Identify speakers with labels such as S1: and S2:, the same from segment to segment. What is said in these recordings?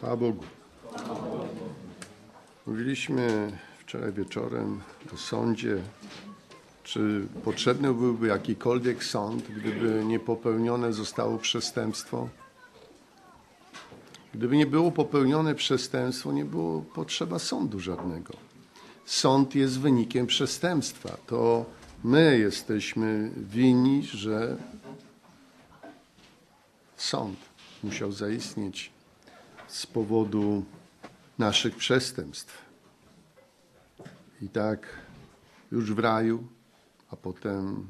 S1: Chwała Bogu. Mówiliśmy wczoraj wieczorem o sądzie. Czy potrzebny byłby jakikolwiek sąd, gdyby nie popełnione zostało przestępstwo? Gdyby nie było popełnione przestępstwo, nie było potrzeba sądu żadnego. Sąd jest wynikiem przestępstwa. To my jesteśmy winni, że sąd musiał zaistnieć z powodu naszych przestępstw. I tak już w raju, a potem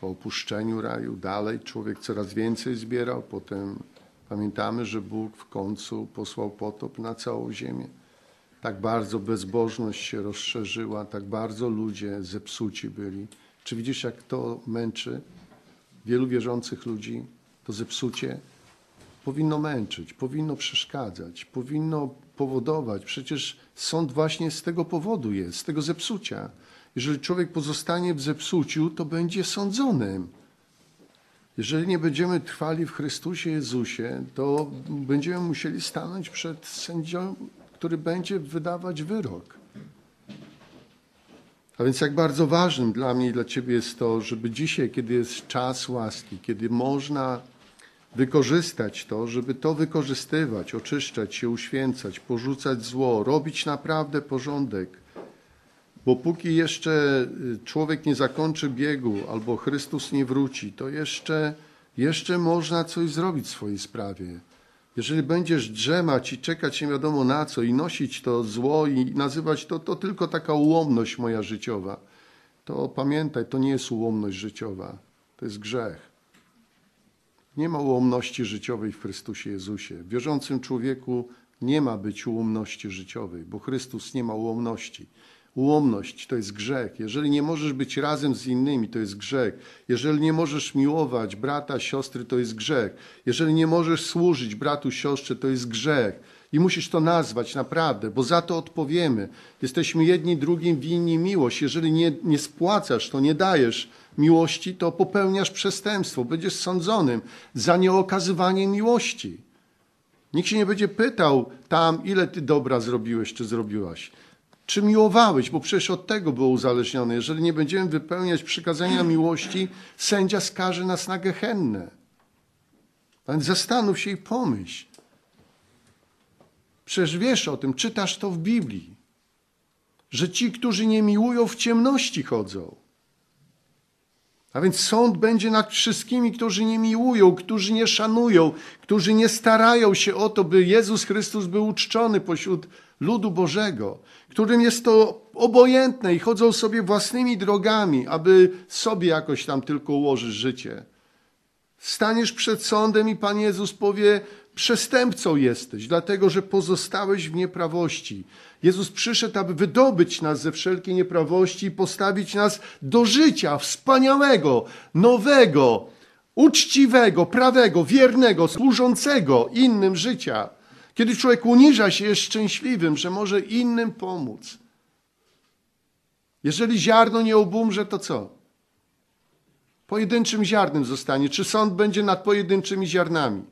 S1: po opuszczeniu raju dalej człowiek coraz więcej zbierał. Potem pamiętamy, że Bóg w końcu posłał potop na całą ziemię. Tak bardzo bezbożność się rozszerzyła, tak bardzo ludzie zepsuci byli. Czy widzisz, jak to męczy wielu wierzących ludzi? To zepsucie powinno męczyć, powinno przeszkadzać, powinno powodować. Przecież sąd właśnie z tego powodu jest, z tego zepsucia. Jeżeli człowiek pozostanie w zepsuciu, to będzie sądzonym. Jeżeli nie będziemy trwali w Chrystusie Jezusie, to będziemy musieli stanąć przed sędzią, który będzie wydawać wyrok. A więc jak bardzo ważnym dla mnie i dla Ciebie jest to, żeby dzisiaj, kiedy jest czas łaski, kiedy można wykorzystać to, żeby to wykorzystywać, oczyszczać się, uświęcać, porzucać zło, robić naprawdę porządek. Bo póki jeszcze y, człowiek nie zakończy biegu albo Chrystus nie wróci, to jeszcze, jeszcze można coś zrobić w swojej sprawie. Jeżeli będziesz drzemać i czekać nie wiadomo na co i nosić to zło i nazywać to, to tylko taka ułomność moja życiowa, to pamiętaj, to nie jest ułomność życiowa, to jest grzech. Nie ma ułomności życiowej w Chrystusie Jezusie. W wierzącym człowieku nie ma być ułomności życiowej, bo Chrystus nie ma ułomności. Ułomność to jest grzech. Jeżeli nie możesz być razem z innymi, to jest grzech. Jeżeli nie możesz miłować brata, siostry, to jest grzech. Jeżeli nie możesz służyć bratu, siostrze, to jest grzech. I musisz to nazwać naprawdę, bo za to odpowiemy. Jesteśmy jedni drugim winni miłość. Jeżeli nie, nie spłacasz, to nie dajesz miłości, to popełniasz przestępstwo. Będziesz sądzonym za nieokazywanie miłości. Nikt się nie będzie pytał tam, ile ty dobra zrobiłeś czy zrobiłaś. Czy miłowałeś, bo przecież od tego było uzależnione. Jeżeli nie będziemy wypełniać przykazania miłości, sędzia skaże nas na gehennę. Zastanów się i pomyśl. Przecież wiesz o tym, czytasz to w Biblii, że ci, którzy nie miłują, w ciemności chodzą. A więc sąd będzie nad wszystkimi, którzy nie miłują, którzy nie szanują, którzy nie starają się o to, by Jezus Chrystus był uczczony pośród ludu Bożego, którym jest to obojętne i chodzą sobie własnymi drogami, aby sobie jakoś tam tylko ułożyć życie. Staniesz przed sądem i Pan Jezus powie: Przestępcą jesteś, dlatego że pozostałeś w nieprawości. Jezus przyszedł, aby wydobyć nas ze wszelkiej nieprawości i postawić nas do życia wspaniałego, nowego, uczciwego, prawego, wiernego, służącego innym życia. Kiedy człowiek uniża się, jest szczęśliwym, że może innym pomóc. Jeżeli ziarno nie obumrze, to co? Pojedynczym ziarnem zostanie. Czy sąd będzie nad pojedynczymi ziarnami?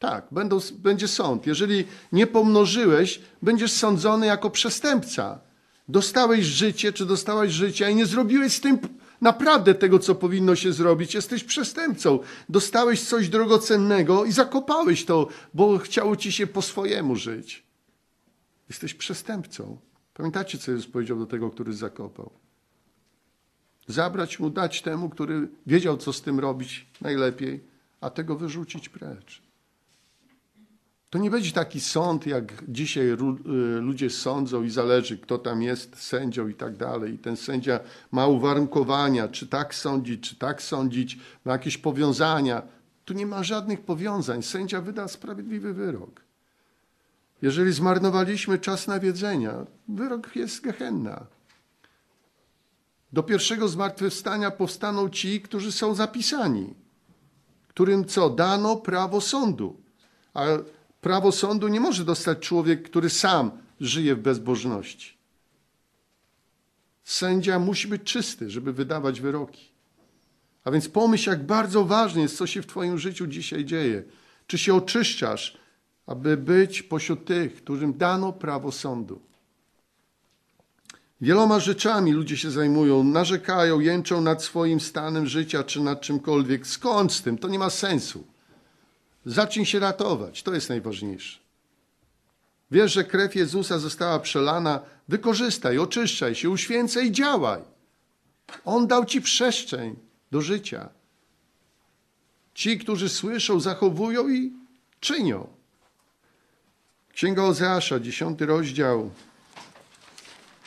S1: Tak, będą, będzie sąd. Jeżeli nie pomnożyłeś, będziesz sądzony jako przestępca. Dostałeś życie, czy dostałaś życie i nie zrobiłeś z tym naprawdę tego, co powinno się zrobić. Jesteś przestępcą. Dostałeś coś drogocennego i zakopałeś to, bo chciało ci się po swojemu żyć. Jesteś przestępcą. Pamiętacie, co Jezus powiedział do tego, który zakopał? Zabrać mu, dać temu, który wiedział, co z tym robić najlepiej, a tego wyrzucić precz. To nie będzie taki sąd, jak dzisiaj y, ludzie sądzą i zależy, kto tam jest sędzią i tak dalej. I ten sędzia ma uwarunkowania, czy tak sądzić, czy tak sądzić, ma jakieś powiązania. Tu nie ma żadnych powiązań. Sędzia wyda sprawiedliwy wyrok. Jeżeli zmarnowaliśmy czas nawiedzenia, wyrok jest gehenna. Do pierwszego zmartwychwstania powstaną ci, którzy są zapisani, którym co? Dano prawo sądu. A prawo sądu nie może dostać człowiek, który sam żyje w bezbożności. Sędzia musi być czysty, żeby wydawać wyroki. A więc pomyśl, jak bardzo ważne jest, co się w Twoim życiu dzisiaj dzieje. Czy się oczyszczasz, aby być pośród tych, którym dano prawo sądu. Wieloma rzeczami ludzie się zajmują, narzekają, jęczą nad swoim stanem życia czy nad czymkolwiek. Skąd z tym? To nie ma sensu. Zacznij się ratować, to jest najważniejsze. Wiesz, że krew Jezusa została przelana, wykorzystaj, oczyszczaj się, uświęcaj i działaj. On dał ci przestrzeń do życia. Ci, którzy słyszą, zachowują i czynią. Księga Ozeasza, dziesiąty rozdział.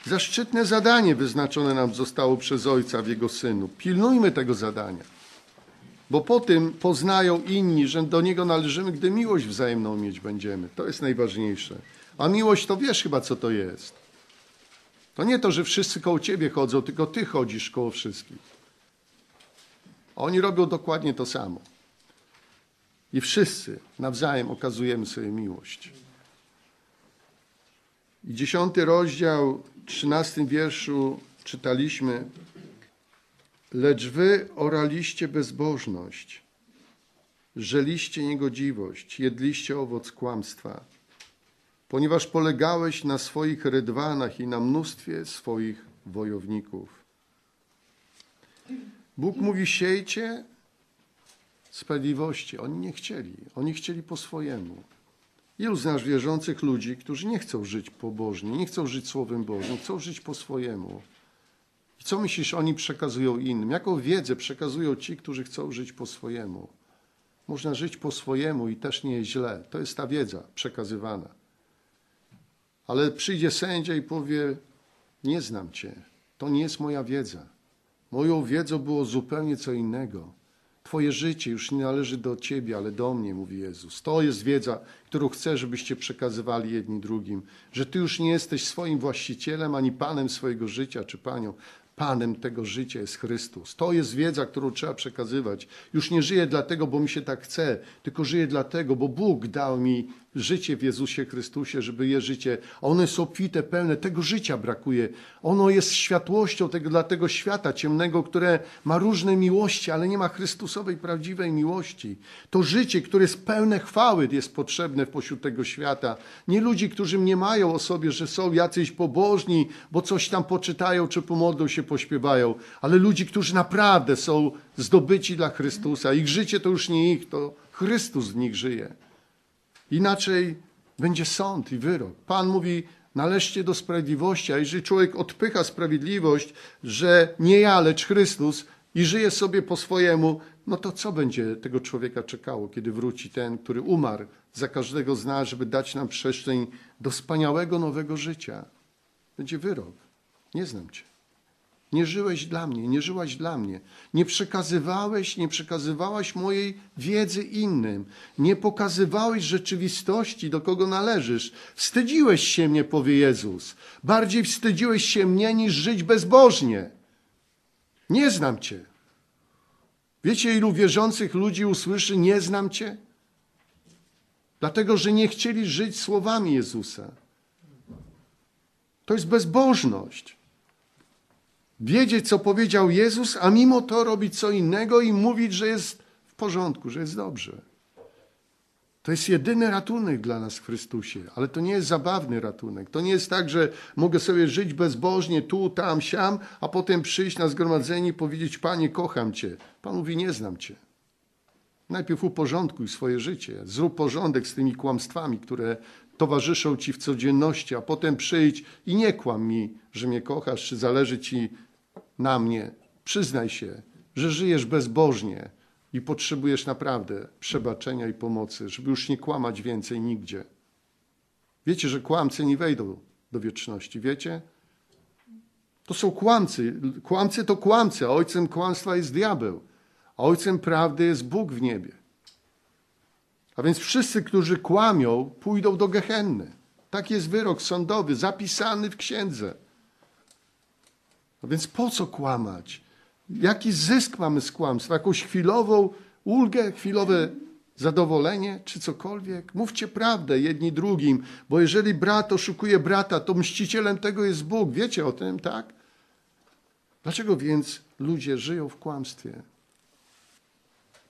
S1: Zaszczytne zadanie wyznaczone nam zostało przez Ojca w Jego Synu. Pilnujmy tego zadania, bo po tym poznają inni, że do Niego należymy, gdy miłość wzajemną mieć będziemy. To jest najważniejsze. A miłość to wiesz chyba, co to jest. To nie to, że wszyscy koło Ciebie chodzą, tylko Ty chodzisz koło wszystkich. Oni robią dokładnie to samo. I wszyscy nawzajem okazujemy sobie miłość. I dziesiąty rozdział, trzynastym wierszu czytaliśmy Lecz wy oraliście bezbożność, żeliście niegodziwość, jedliście owoc kłamstwa, ponieważ polegałeś na swoich rydwanach i na mnóstwie swoich wojowników. Bóg mówi siejcie sprawiedliwości. Oni nie chcieli. Oni chcieli po swojemu. Ilu znasz wierzących ludzi, którzy nie chcą żyć pobożnie, nie chcą żyć Słowem Bożym, chcą żyć po swojemu? I co myślisz, oni przekazują innym? Jaką wiedzę przekazują ci, którzy chcą żyć po swojemu? Można żyć po swojemu i też nie jest źle. To jest ta wiedza przekazywana. Ale przyjdzie sędzia i powie: Nie znam cię. To nie jest moja wiedza. Moją wiedzą było zupełnie co innego. Twoje życie już nie należy do Ciebie, ale do mnie, mówi Jezus. To jest wiedza, którą chcę, żebyście przekazywali jedni drugim. Że Ty już nie jesteś swoim właścicielem ani panem swojego życia czy panią. Panem tego życia jest Chrystus. To jest wiedza, którą trzeba przekazywać. Już nie żyję dlatego, bo mi się tak chce, tylko żyję dlatego, bo Bóg dał mi życie w Jezusie Chrystusie, żeby je życie, a są obfite, pełne, tego życia brakuje. Ono jest światłością tego, dla tego świata ciemnego, które ma różne miłości, ale nie ma Chrystusowej prawdziwej miłości. To życie, które jest pełne chwały, jest potrzebne pośród tego świata. Nie ludzi, którzy nie mają o sobie, że są jacyś pobożni, bo coś tam poczytają, czy pomodlą się, pośpiewają, ale ludzi, którzy naprawdę są zdobyci dla Chrystusa. Ich życie to już nie ich, to Chrystus w nich żyje. Inaczej będzie sąd i wyrok. Pan mówi, należcie do sprawiedliwości, a jeżeli człowiek odpycha sprawiedliwość, że nie ja, lecz Chrystus i żyje sobie po swojemu, no to co będzie tego człowieka czekało, kiedy wróci ten, który umarł za każdego z nas, żeby dać nam przestrzeń do wspaniałego nowego życia? Będzie wyrok. Nie znam cię. Nie żyłeś dla mnie, nie żyłaś dla mnie. Nie przekazywałeś, nie przekazywałaś mojej wiedzy innym. Nie pokazywałeś rzeczywistości, do kogo należysz. Wstydziłeś się mnie, powie Jezus. Bardziej wstydziłeś się mnie, niż żyć bezbożnie. Nie znam cię. Wiecie, ilu wierzących ludzi usłyszy, nie znam cię? Dlatego, że nie chcieli żyć słowami Jezusa. To jest bezbożność wiedzieć, co powiedział Jezus, a mimo to robić co innego i mówić, że jest w porządku, że jest dobrze. To jest jedyny ratunek dla nas w Chrystusie, ale to nie jest zabawny ratunek. To nie jest tak, że mogę sobie żyć bezbożnie tu, tam, siam, a potem przyjść na zgromadzenie i powiedzieć: Panie, kocham Cię. Pan mówi: Nie znam Cię. Najpierw uporządkuj swoje życie, zrób porządek z tymi kłamstwami, które towarzyszą Ci w codzienności, a potem przyjdź i nie kłam mi, że mnie kochasz, czy zależy Ci na mnie. Przyznaj się, że żyjesz bezbożnie i potrzebujesz naprawdę przebaczenia i pomocy, żeby już nie kłamać więcej nigdzie. Wiecie, że kłamcy nie wejdą do wieczności, wiecie? To są kłamcy. Kłamcy to kłamcy, a ojcem kłamstwa jest diabeł, a ojcem prawdy jest Bóg w niebie. A więc wszyscy, którzy kłamią, pójdą do Gehenny. Tak jest wyrok sądowy, zapisany w księdze. No więc po co kłamać? Jaki zysk mamy z kłamstwa? Jakąś chwilową ulgę, chwilowe zadowolenie, czy cokolwiek? Mówcie prawdę jedni drugim, bo jeżeli brat oszukuje brata, to mścicielem tego jest Bóg. Wiecie o tym, tak? Dlaczego więc ludzie żyją w kłamstwie?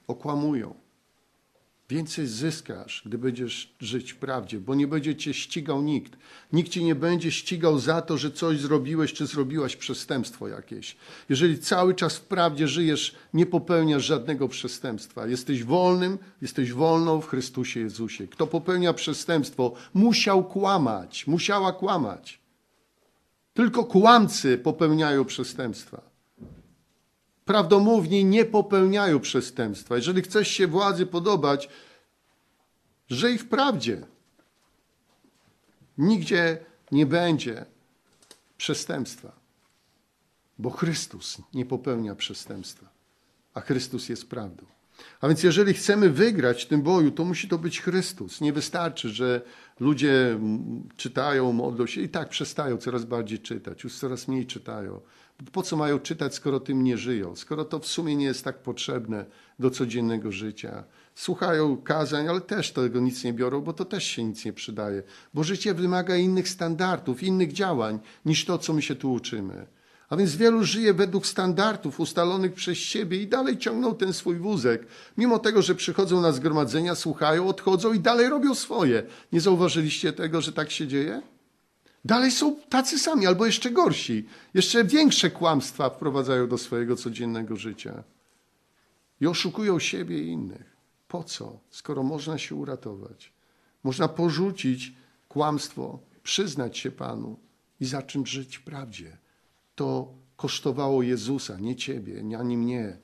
S1: Okłamują. Więcej zyskasz, gdy będziesz żyć w prawdzie, bo nie będzie cię ścigał nikt. Nikt cię nie będzie ścigał za to, że coś zrobiłeś czy zrobiłaś przestępstwo jakieś. Jeżeli cały czas w prawdzie żyjesz, nie popełniasz żadnego przestępstwa. Jesteś wolnym, jesteś wolną w Chrystusie Jezusie. Kto popełnia przestępstwo, musiał kłamać, musiała kłamać. Tylko kłamcy popełniają przestępstwa. Prawdomówni nie popełniają przestępstwa. Jeżeli chcesz się władzy podobać, żyj w prawdzie. Nigdzie nie będzie przestępstwa, bo Chrystus nie popełnia przestępstwa, a Chrystus jest prawdą. A więc jeżeli chcemy wygrać w tym boju, to musi to być Chrystus. Nie wystarczy, że ludzie czytają, modlą się i tak przestają coraz bardziej czytać, już coraz mniej czytają. Po co mają czytać, skoro tym nie żyją? Skoro to w sumie nie jest tak potrzebne do codziennego życia. Słuchają kazań, ale też tego nic nie biorą, bo to też się nic nie przydaje. Bo życie wymaga innych standardów, innych działań niż to, co my się tu uczymy. A więc wielu żyje według standardów ustalonych przez siebie i dalej ciągną ten swój wózek. Mimo tego, że przychodzą na zgromadzenia, słuchają, odchodzą i dalej robią swoje. Nie zauważyliście tego, że tak się dzieje? Dalej są tacy sami, albo jeszcze gorsi. Jeszcze większe kłamstwa wprowadzają do swojego codziennego życia. I oszukują siebie i innych. Po co, skoro można się uratować? Można porzucić kłamstwo, przyznać się Panu i zacząć żyć w prawdzie. To kosztowało Jezusa, nie ciebie, ani mnie.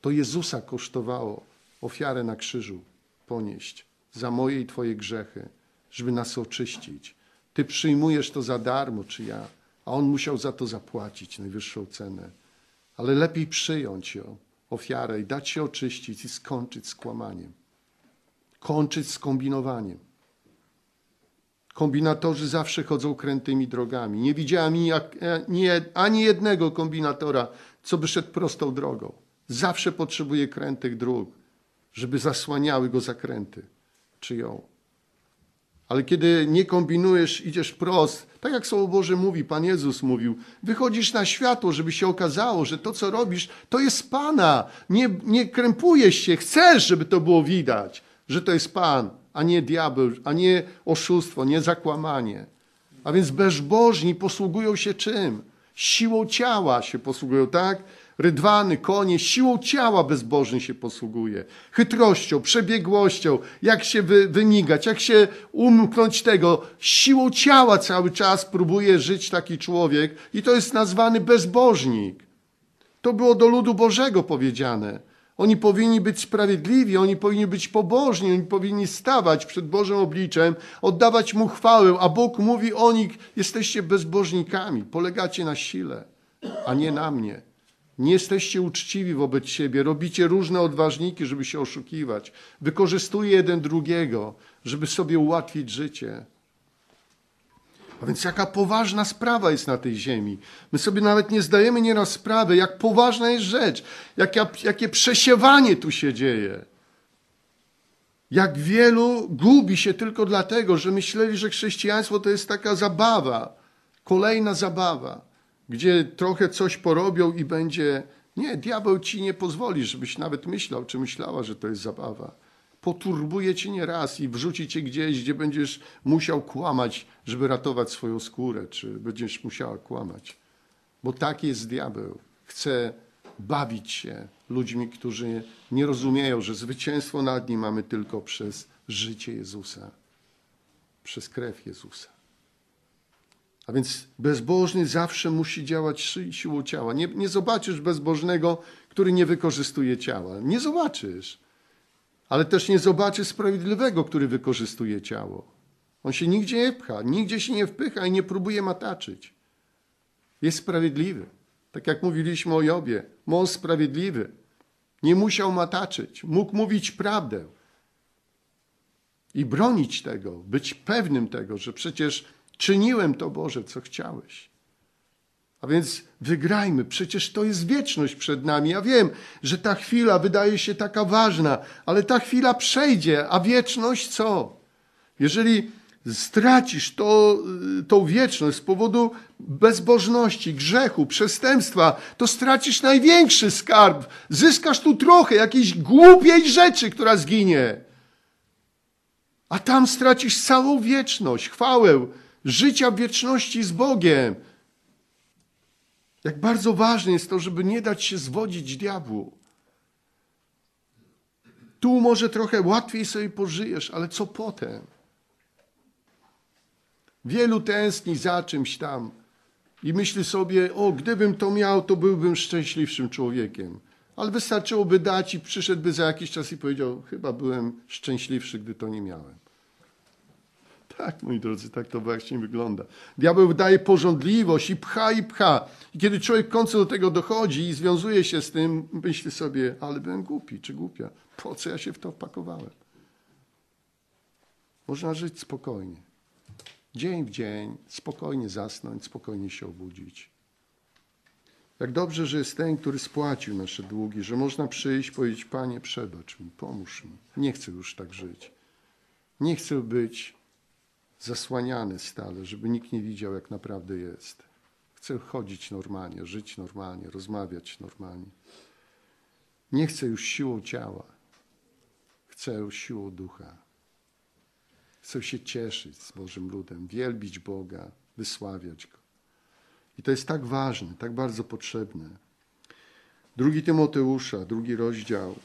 S1: To Jezusa kosztowało ofiarę na krzyżu ponieść za moje i Twoje grzechy, żeby nas oczyścić. Ty przyjmujesz to za darmo, czy ja, a On musiał za to zapłacić najwyższą cenę. Ale lepiej przyjąć ją, ofiarę, i dać się oczyścić i skończyć z kłamaniem. Kończyć z kombinowaniem. Kombinatorzy zawsze chodzą krętymi drogami. Nie widziałem ani jednego kombinatora, co by szedł prostą drogą. Zawsze potrzebuje krętych dróg, żeby zasłaniały go zakręty, czy ją. Ale kiedy nie kombinujesz, idziesz prost, tak jak Słowo Boże mówi, Pan Jezus mówił, wychodzisz na światło, żeby się okazało, że to, co robisz, to jest Pana. Nie, nie krępujesz się, chcesz, żeby to było widać, że to jest Pan a nie diabeł, a nie oszustwo, nie zakłamanie. A więc bezbożni posługują się czym? Siłą ciała się posługują, tak? Rydwany, konie, siłą ciała bezbożny się posługuje. Chytrością, przebiegłością, jak się wy, wymigać, jak się umknąć tego. Siłą ciała cały czas próbuje żyć taki człowiek i to jest nazwany bezbożnik. To było do ludu Bożego powiedziane. Oni powinni być sprawiedliwi, oni powinni być pobożni, oni powinni stawać przed Bożym obliczem, oddawać Mu chwałę, a Bóg mówi o nich, jesteście bezbożnikami, polegacie na sile, a nie na mnie. Nie jesteście uczciwi wobec siebie, robicie różne odważniki, żeby się oszukiwać. Wykorzystuje jeden drugiego, żeby sobie ułatwić życie. A więc jaka poważna sprawa jest na tej ziemi. My sobie nawet nie zdajemy nieraz sprawy, jak poważna jest rzecz, jak, jakie przesiewanie tu się dzieje. Jak wielu gubi się tylko dlatego, że myśleli, że chrześcijaństwo to jest taka zabawa, kolejna zabawa, gdzie trochę coś porobią i będzie. Nie, diabeł ci nie pozwoli, żebyś nawet myślał, czy myślała, że to jest zabawa poturbuje cię nie raz i wrzuci cię gdzieś, gdzie będziesz musiał kłamać, żeby ratować swoją skórę, czy będziesz musiała kłamać. Bo tak jest diabeł. Chce bawić się ludźmi, którzy nie rozumieją, że zwycięstwo nad nim mamy tylko przez życie Jezusa, przez krew Jezusa. A więc bezbożny zawsze musi działać siłą ciała. Nie, nie zobaczysz bezbożnego, który nie wykorzystuje ciała. Nie zobaczysz ale też nie zobaczy sprawiedliwego, który wykorzystuje ciało. On się nigdzie nie pcha, nigdzie się nie wpycha i nie próbuje mataczyć. Jest sprawiedliwy. Tak jak mówiliśmy o Jobie, mąż sprawiedliwy. Nie musiał mataczyć, mógł mówić prawdę i bronić tego, być pewnym tego, że przecież czyniłem to Boże, co chciałeś. A więc wygrajmy, przecież to jest wieczność przed nami. Ja wiem, że ta chwila wydaje się taka ważna, ale ta chwila przejdzie, a wieczność co? Jeżeli stracisz to, y, tą wieczność z powodu bezbożności, grzechu, przestępstwa, to stracisz największy skarb. Zyskasz tu trochę jakiejś głupiej rzeczy, która zginie. A tam stracisz całą wieczność, chwałę, życia wieczności z Bogiem. Jak bardzo ważne jest to, żeby nie dać się zwodzić diabłu. Tu może trochę łatwiej sobie pożyjesz, ale co potem? Wielu tęskni za czymś tam i myśli sobie, o, gdybym to miał, to byłbym szczęśliwszym człowiekiem. Ale wystarczyłoby dać i przyszedłby za jakiś czas i powiedział, chyba byłem szczęśliwszy, gdy to nie miałem. Tak, moi drodzy, tak to właśnie wygląda. Diabeł daje porządliwość i pcha i pcha. I kiedy człowiek w końcu do tego dochodzi i związuje się z tym, myśli sobie, ale byłem głupi czy głupia. Po co ja się w to wpakowałem? Można żyć spokojnie. Dzień w dzień, spokojnie zasnąć, spokojnie się obudzić. Jak dobrze, że jest ten, który spłacił nasze długi, że można przyjść powiedzieć, Panie, przebacz mi, pomóż mi. Nie chcę już tak żyć. Nie chcę być zasłaniany stale, żeby nikt nie widział, jak naprawdę jest. Chcę chodzić normalnie, żyć normalnie, rozmawiać normalnie. Nie chcę już siłą ciała. Chcę siłą ducha. Chcę się cieszyć z Bożym ludem, wielbić Boga, wysławiać Go. I to jest tak ważne, tak bardzo potrzebne. Drugi Tymoteusza, drugi rozdział.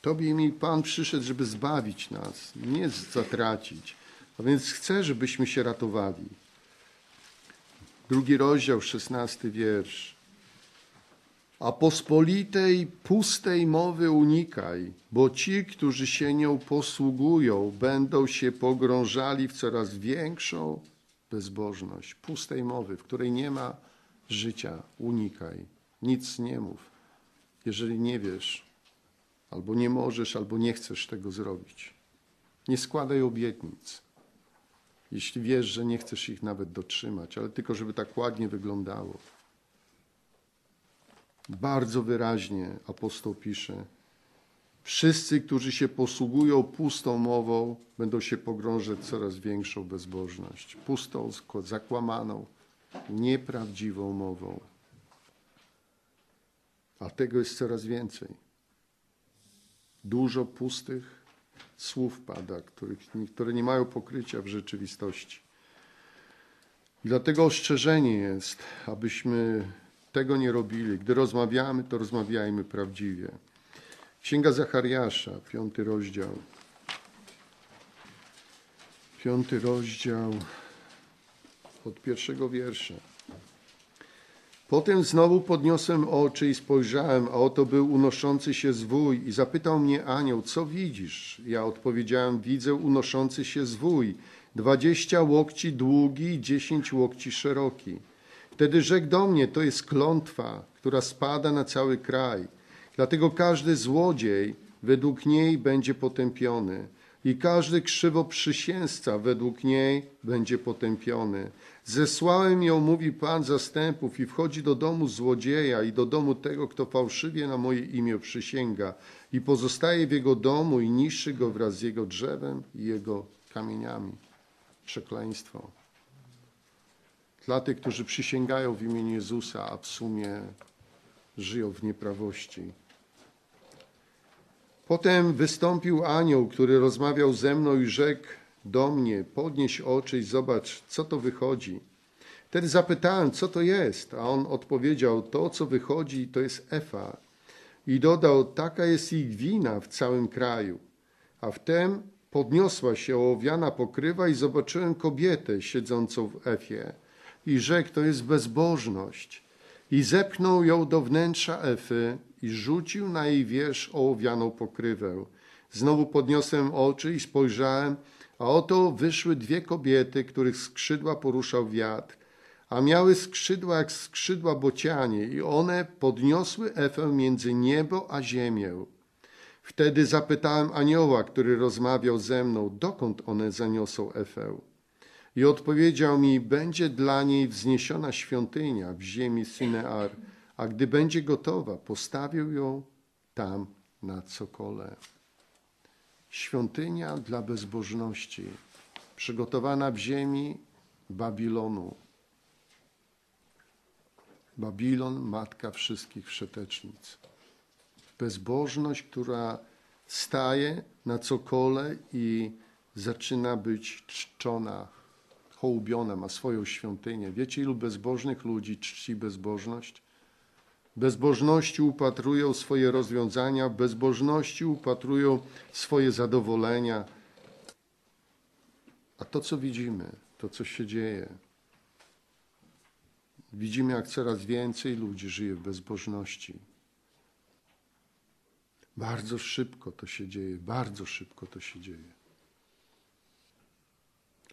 S1: Tobie mi Pan przyszedł, żeby zbawić nas, nie zatracić. A więc chce, żebyśmy się ratowali. Drugi rozdział, szesnasty wiersz. A pospolitej, pustej mowy unikaj, bo ci, którzy się nią posługują, będą się pogrążali w coraz większą bezbożność. Pustej mowy, w której nie ma życia, unikaj. Nic nie mów. Jeżeli nie wiesz, albo nie możesz, albo nie chcesz tego zrobić. Nie składaj obietnic. Jeśli wiesz, że nie chcesz ich nawet dotrzymać, ale tylko, żeby tak ładnie wyglądało. Bardzo wyraźnie apostoł pisze: Wszyscy, którzy się posługują pustą mową, będą się pogrążać coraz większą bezbożność. Pustą, zakłamaną, nieprawdziwą mową. A tego jest coraz więcej. Dużo pustych słów pada, których, które nie mają pokrycia w rzeczywistości. I dlatego ostrzeżenie jest, abyśmy tego nie robili. Gdy rozmawiamy, to rozmawiajmy prawdziwie. Księga Zachariasza, piąty rozdział. Piąty rozdział od pierwszego wiersza. Potem znowu podniosłem oczy i spojrzałem, a oto był unoszący się zwój i zapytał mnie anioł, co widzisz? Ja odpowiedziałem, widzę unoszący się zwój, dwadzieścia łokci długi i dziesięć łokci szeroki. Wtedy rzekł do mnie, to jest klątwa, która spada na cały kraj. Dlatego każdy złodziej według niej będzie potępiony i każdy krzywo przysięzca według niej będzie potępiony. Zesłałem ją, mówi Pan zastępów, i wchodzi do domu złodzieja i do domu tego, kto fałszywie na moje imię przysięga i pozostaje w jego domu i niszczy go wraz z jego drzewem i jego kamieniami. Przekleństwo. Dla tych, którzy przysięgają w imieniu Jezusa, a w sumie żyją w nieprawości. Potem wystąpił anioł, który rozmawiał ze mną i rzekł do mnie: Podnieś oczy i zobacz, co to wychodzi. Wtedy zapytałem, co to jest, a on odpowiedział: To, co wychodzi, to jest Efa. I dodał: Taka jest ich wina w całym kraju. A wtem podniosła się ołowiana pokrywa i zobaczyłem kobietę siedzącą w Efie. I rzekł: To jest bezbożność. I zepchnął ją do wnętrza Efy i rzucił na jej wierzch ołowianą pokrywę. Znowu podniosłem oczy i spojrzałem, a oto wyszły dwie kobiety, których skrzydła poruszał wiatr, a miały skrzydła jak skrzydła bocianie, i one podniosły Efę między niebo a ziemię. Wtedy zapytałem anioła, który rozmawiał ze mną, dokąd one zaniosą Efę. I odpowiedział mi, będzie dla niej wzniesiona świątynia w ziemi Sinear, a gdy będzie gotowa, postawił ją tam na cokole. Świątynia dla bezbożności, przygotowana w ziemi Babilonu. Babilon, matka wszystkich wszetecznic. Bezbożność, która staje na cokole i zaczyna być czczona, hołubiona, ma swoją świątynię. Wiecie, ilu bezbożnych ludzi czci bezbożność? Bezbożności upatrują swoje rozwiązania, bezbożności upatrują swoje zadowolenia. A to, co widzimy, to, co się dzieje, widzimy, jak coraz więcej ludzi żyje w bezbożności. Bardzo szybko to się dzieje, bardzo szybko to się dzieje.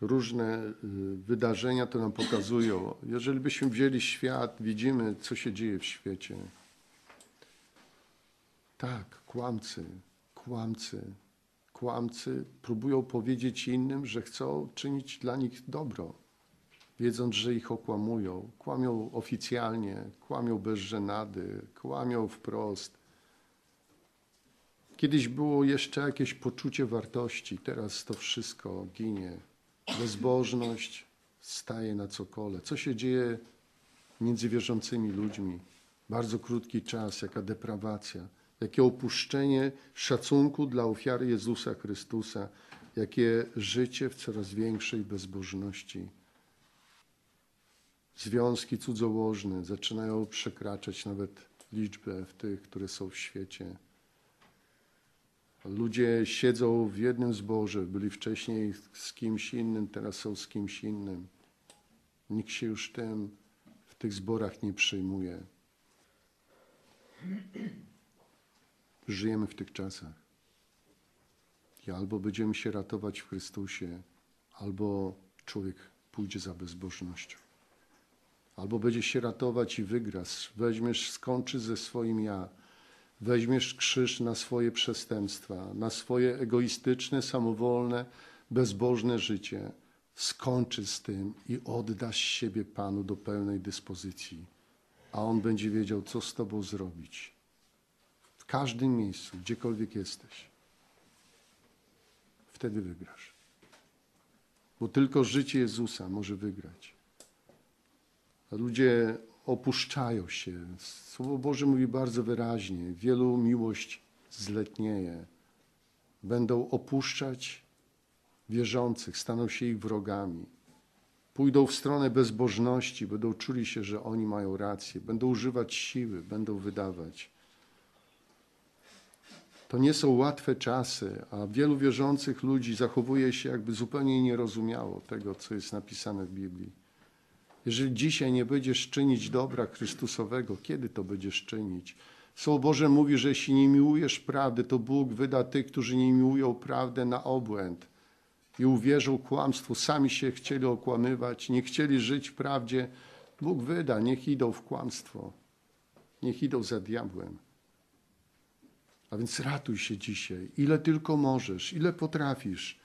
S1: Różne y, wydarzenia to nam pokazują. Jeżeli byśmy wzięli świat, widzimy, co się dzieje w świecie. Tak, kłamcy, kłamcy, kłamcy próbują powiedzieć innym, że chcą czynić dla nich dobro, wiedząc, że ich okłamują. Kłamią oficjalnie, kłamią bez żenady, kłamią wprost. Kiedyś było jeszcze jakieś poczucie wartości, teraz to wszystko ginie. Bezbożność staje na cokole. Co się dzieje między wierzącymi ludźmi? Bardzo krótki czas, jaka deprawacja, jakie opuszczenie szacunku dla ofiary Jezusa Chrystusa, jakie życie w coraz większej bezbożności. Związki cudzołożne zaczynają przekraczać nawet liczbę w tych, które są w świecie. Ludzie siedzą w jednym zborze, byli wcześniej z kimś innym, teraz są z kimś innym. Nikt się już tym w tych zborach nie przyjmuje. Żyjemy w tych czasach. I albo będziemy się ratować w Chrystusie, albo człowiek pójdzie za bezbożnością. Albo będzie się ratować i wygrasz, weźmiesz, skończy ze swoim ja, weźmiesz krzyż na swoje przestępstwa, na swoje egoistyczne, samowolne, bezbożne życie, skończy z tym i oddasz siebie Panu do pełnej dyspozycji, a On będzie wiedział, co z Tobą zrobić. W każdym miejscu, gdziekolwiek jesteś. Wtedy wygrasz. Bo tylko życie Jezusa może wygrać. Ludzie opuszczają się. Słowo Boże mówi bardzo wyraźnie: wielu miłość zletnieje. Będą opuszczać wierzących, staną się ich wrogami. Pójdą w stronę bezbożności, będą czuli się, że oni mają rację, będą używać siły, będą wydawać. To nie są łatwe czasy, a wielu wierzących ludzi zachowuje się, jakby zupełnie nie rozumiało tego, co jest napisane w Biblii. Jeżeli dzisiaj nie będziesz czynić dobra Chrystusowego, kiedy to będziesz czynić? Słowo Boże mówi, że jeśli nie miłujesz prawdy, to Bóg wyda tych, którzy nie miłują prawdę na obłęd i uwierzą kłamstwu. Sami się chcieli okłamywać, nie chcieli żyć w prawdzie. Bóg wyda, niech idą w kłamstwo. Niech idą za diabłem. A więc ratuj się dzisiaj, ile tylko możesz, ile potrafisz.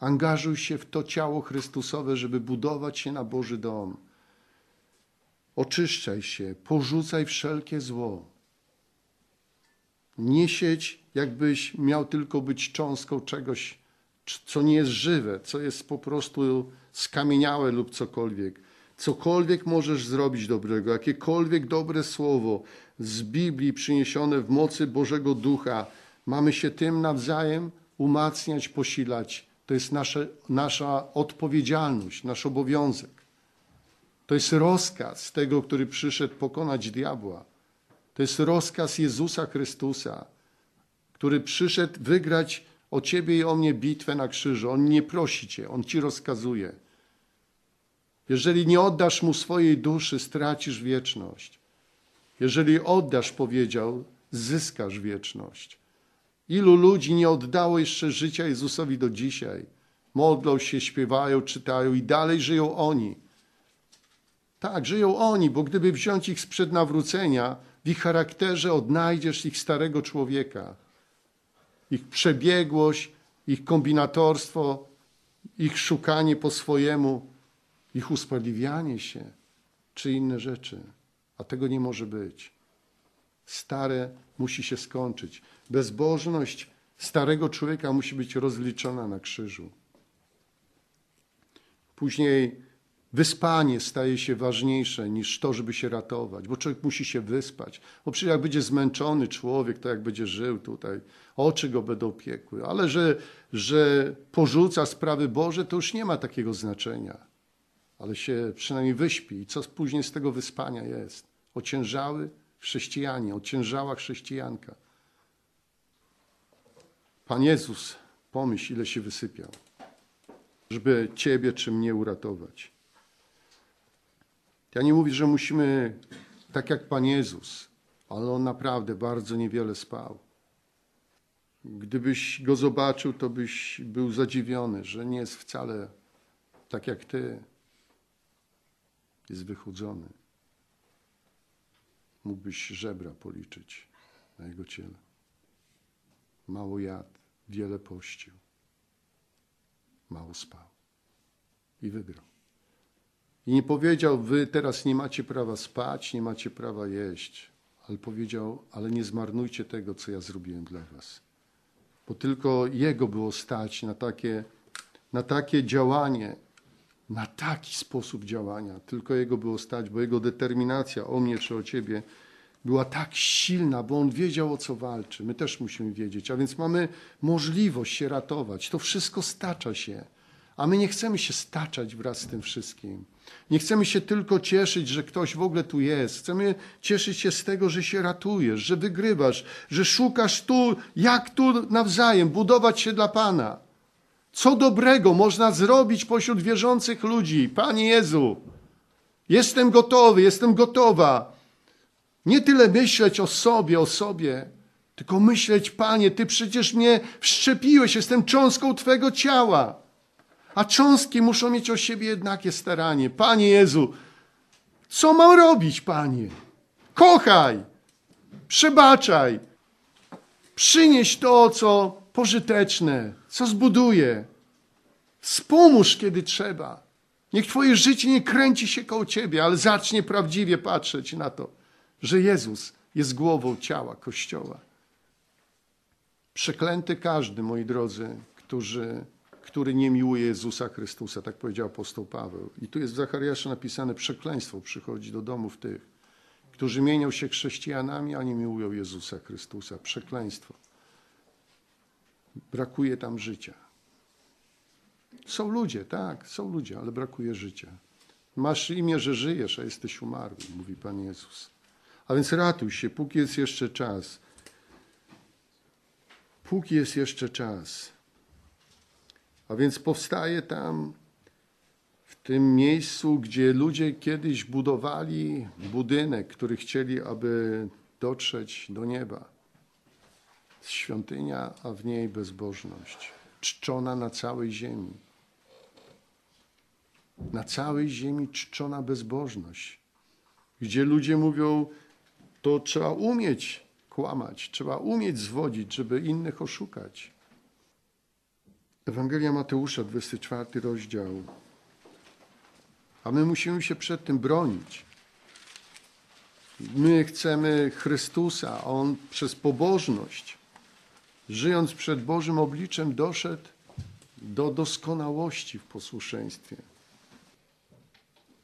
S1: Angażuj się w to ciało Chrystusowe, żeby budować się na Boży dom. Oczyszczaj się, porzucaj wszelkie zło. Nie siedź, jakbyś miał tylko być cząstką czegoś, co nie jest żywe, co jest po prostu skamieniałe lub cokolwiek. Cokolwiek możesz zrobić dobrego, jakiekolwiek dobre słowo z Biblii przyniesione w mocy Bożego Ducha, mamy się tym nawzajem umacniać, posilać. To jest nasze, nasza odpowiedzialność, nasz obowiązek. To jest rozkaz tego, który przyszedł pokonać diabła. To jest rozkaz Jezusa Chrystusa, który przyszedł wygrać o ciebie i o mnie bitwę na krzyżu. On nie prosi cię, on ci rozkazuje. Jeżeli nie oddasz mu swojej duszy, stracisz wieczność. Jeżeli oddasz, powiedział, zyskasz wieczność. Ilu ludzi nie oddało jeszcze życia Jezusowi do dzisiaj? Modlą się, śpiewają, czytają i dalej żyją oni tak, żyją oni, bo gdyby wziąć ich sprzed nawrócenia, w ich charakterze odnajdziesz ich starego człowieka, ich przebiegłość, ich kombinatorstwo, ich szukanie po swojemu, ich usprawiedliwianie się, czy inne rzeczy. A tego nie może być. Stare musi się skończyć. Bezbożność starego człowieka musi być rozliczona na krzyżu. Później Wyspanie staje się ważniejsze niż to, żeby się ratować, bo człowiek musi się wyspać. Bo przecież jak będzie zmęczony człowiek, to jak będzie żył tutaj, oczy go będą piekły. Ale że, że porzuca sprawy Boże, to już nie ma takiego znaczenia. Ale się przynajmniej wyśpi. I co później z tego wyspania jest? Ociężały chrześcijanie, ociężała chrześcijanka. Pan Jezus, pomyśl, ile się wysypiał, żeby Ciebie czy mnie uratować. Ja nie mówię, że musimy tak jak Pan Jezus, ale On naprawdę bardzo niewiele spał. Gdybyś Go zobaczył, to byś był zadziwiony, że nie jest wcale tak jak Ty. Jest wychudzony. Mógłbyś żebra policzyć na Jego ciele. Mało jadł, wiele pościł. Mało spał. I wygrał. I nie powiedział, wy teraz nie macie prawa spać, nie macie prawa jeść, ale powiedział, ale nie zmarnujcie tego, co ja zrobiłem dla was. Bo tylko Jego było stać na takie, na takie działanie, na taki sposób działania. Tylko Jego było stać, bo Jego determinacja o mnie czy o Ciebie była tak silna, bo On wiedział, o co walczy. My też musimy wiedzieć, a więc mamy możliwość się ratować. To wszystko stacza się, a my nie chcemy się staczać wraz z tym wszystkim. Nie chcemy się tylko cieszyć, że ktoś w ogóle tu jest. Chcemy cieszyć się z tego, że się ratujesz, że wygrywasz, że szukasz tu, jak tu nawzajem, budować się dla Pana. Co dobrego można zrobić pośród wierzących ludzi? Panie Jezu, jestem gotowy, jestem gotowa. Nie tyle myśleć o sobie, o sobie, tylko myśleć, Panie, Ty przecież mnie wszczepiłeś, jestem cząstką Twego ciała a cząstki muszą mieć o siebie jednakie staranie. Panie Jezu, co mam robić, Panie? Kochaj, przebaczaj, przynieś to, co pożyteczne, co zbuduje. Wspomóż, kiedy trzeba. Niech Twoje życie nie kręci się koło Ciebie, ale zacznie prawdziwie patrzeć na to, że Jezus jest głową ciała Kościoła. Przeklęty każdy, moi drodzy, którzy który nie miłuje Jezusa Chrystusa, tak powiedział apostoł Paweł. I tu jest w Zachariaszu napisane, przekleństwo przychodzi do domów tych, którzy mienią się chrześcijanami, a nie miłują Jezusa Chrystusa. Przekleństwo. Brakuje tam życia. Są ludzie, tak, są ludzie, ale brakuje życia. Masz imię, że żyjesz, a jesteś umarły, mówi Pan Jezus. A więc ratuj się, póki jest jeszcze czas. Póki jest jeszcze czas. A więc powstaje tam, w tym miejscu, gdzie ludzie kiedyś budowali budynek, który chcieli, aby dotrzeć do nieba. Świątynia, a w niej bezbożność, czczona na całej ziemi. Na całej ziemi czczona bezbożność, gdzie ludzie mówią, to trzeba umieć kłamać, trzeba umieć zwodzić, żeby innych oszukać. Ewangelia Mateusza, 24 rozdział. A my musimy się przed tym bronić. My chcemy Chrystusa, a On przez pobożność, żyjąc przed Bożym obliczem, doszedł do doskonałości w posłuszeństwie.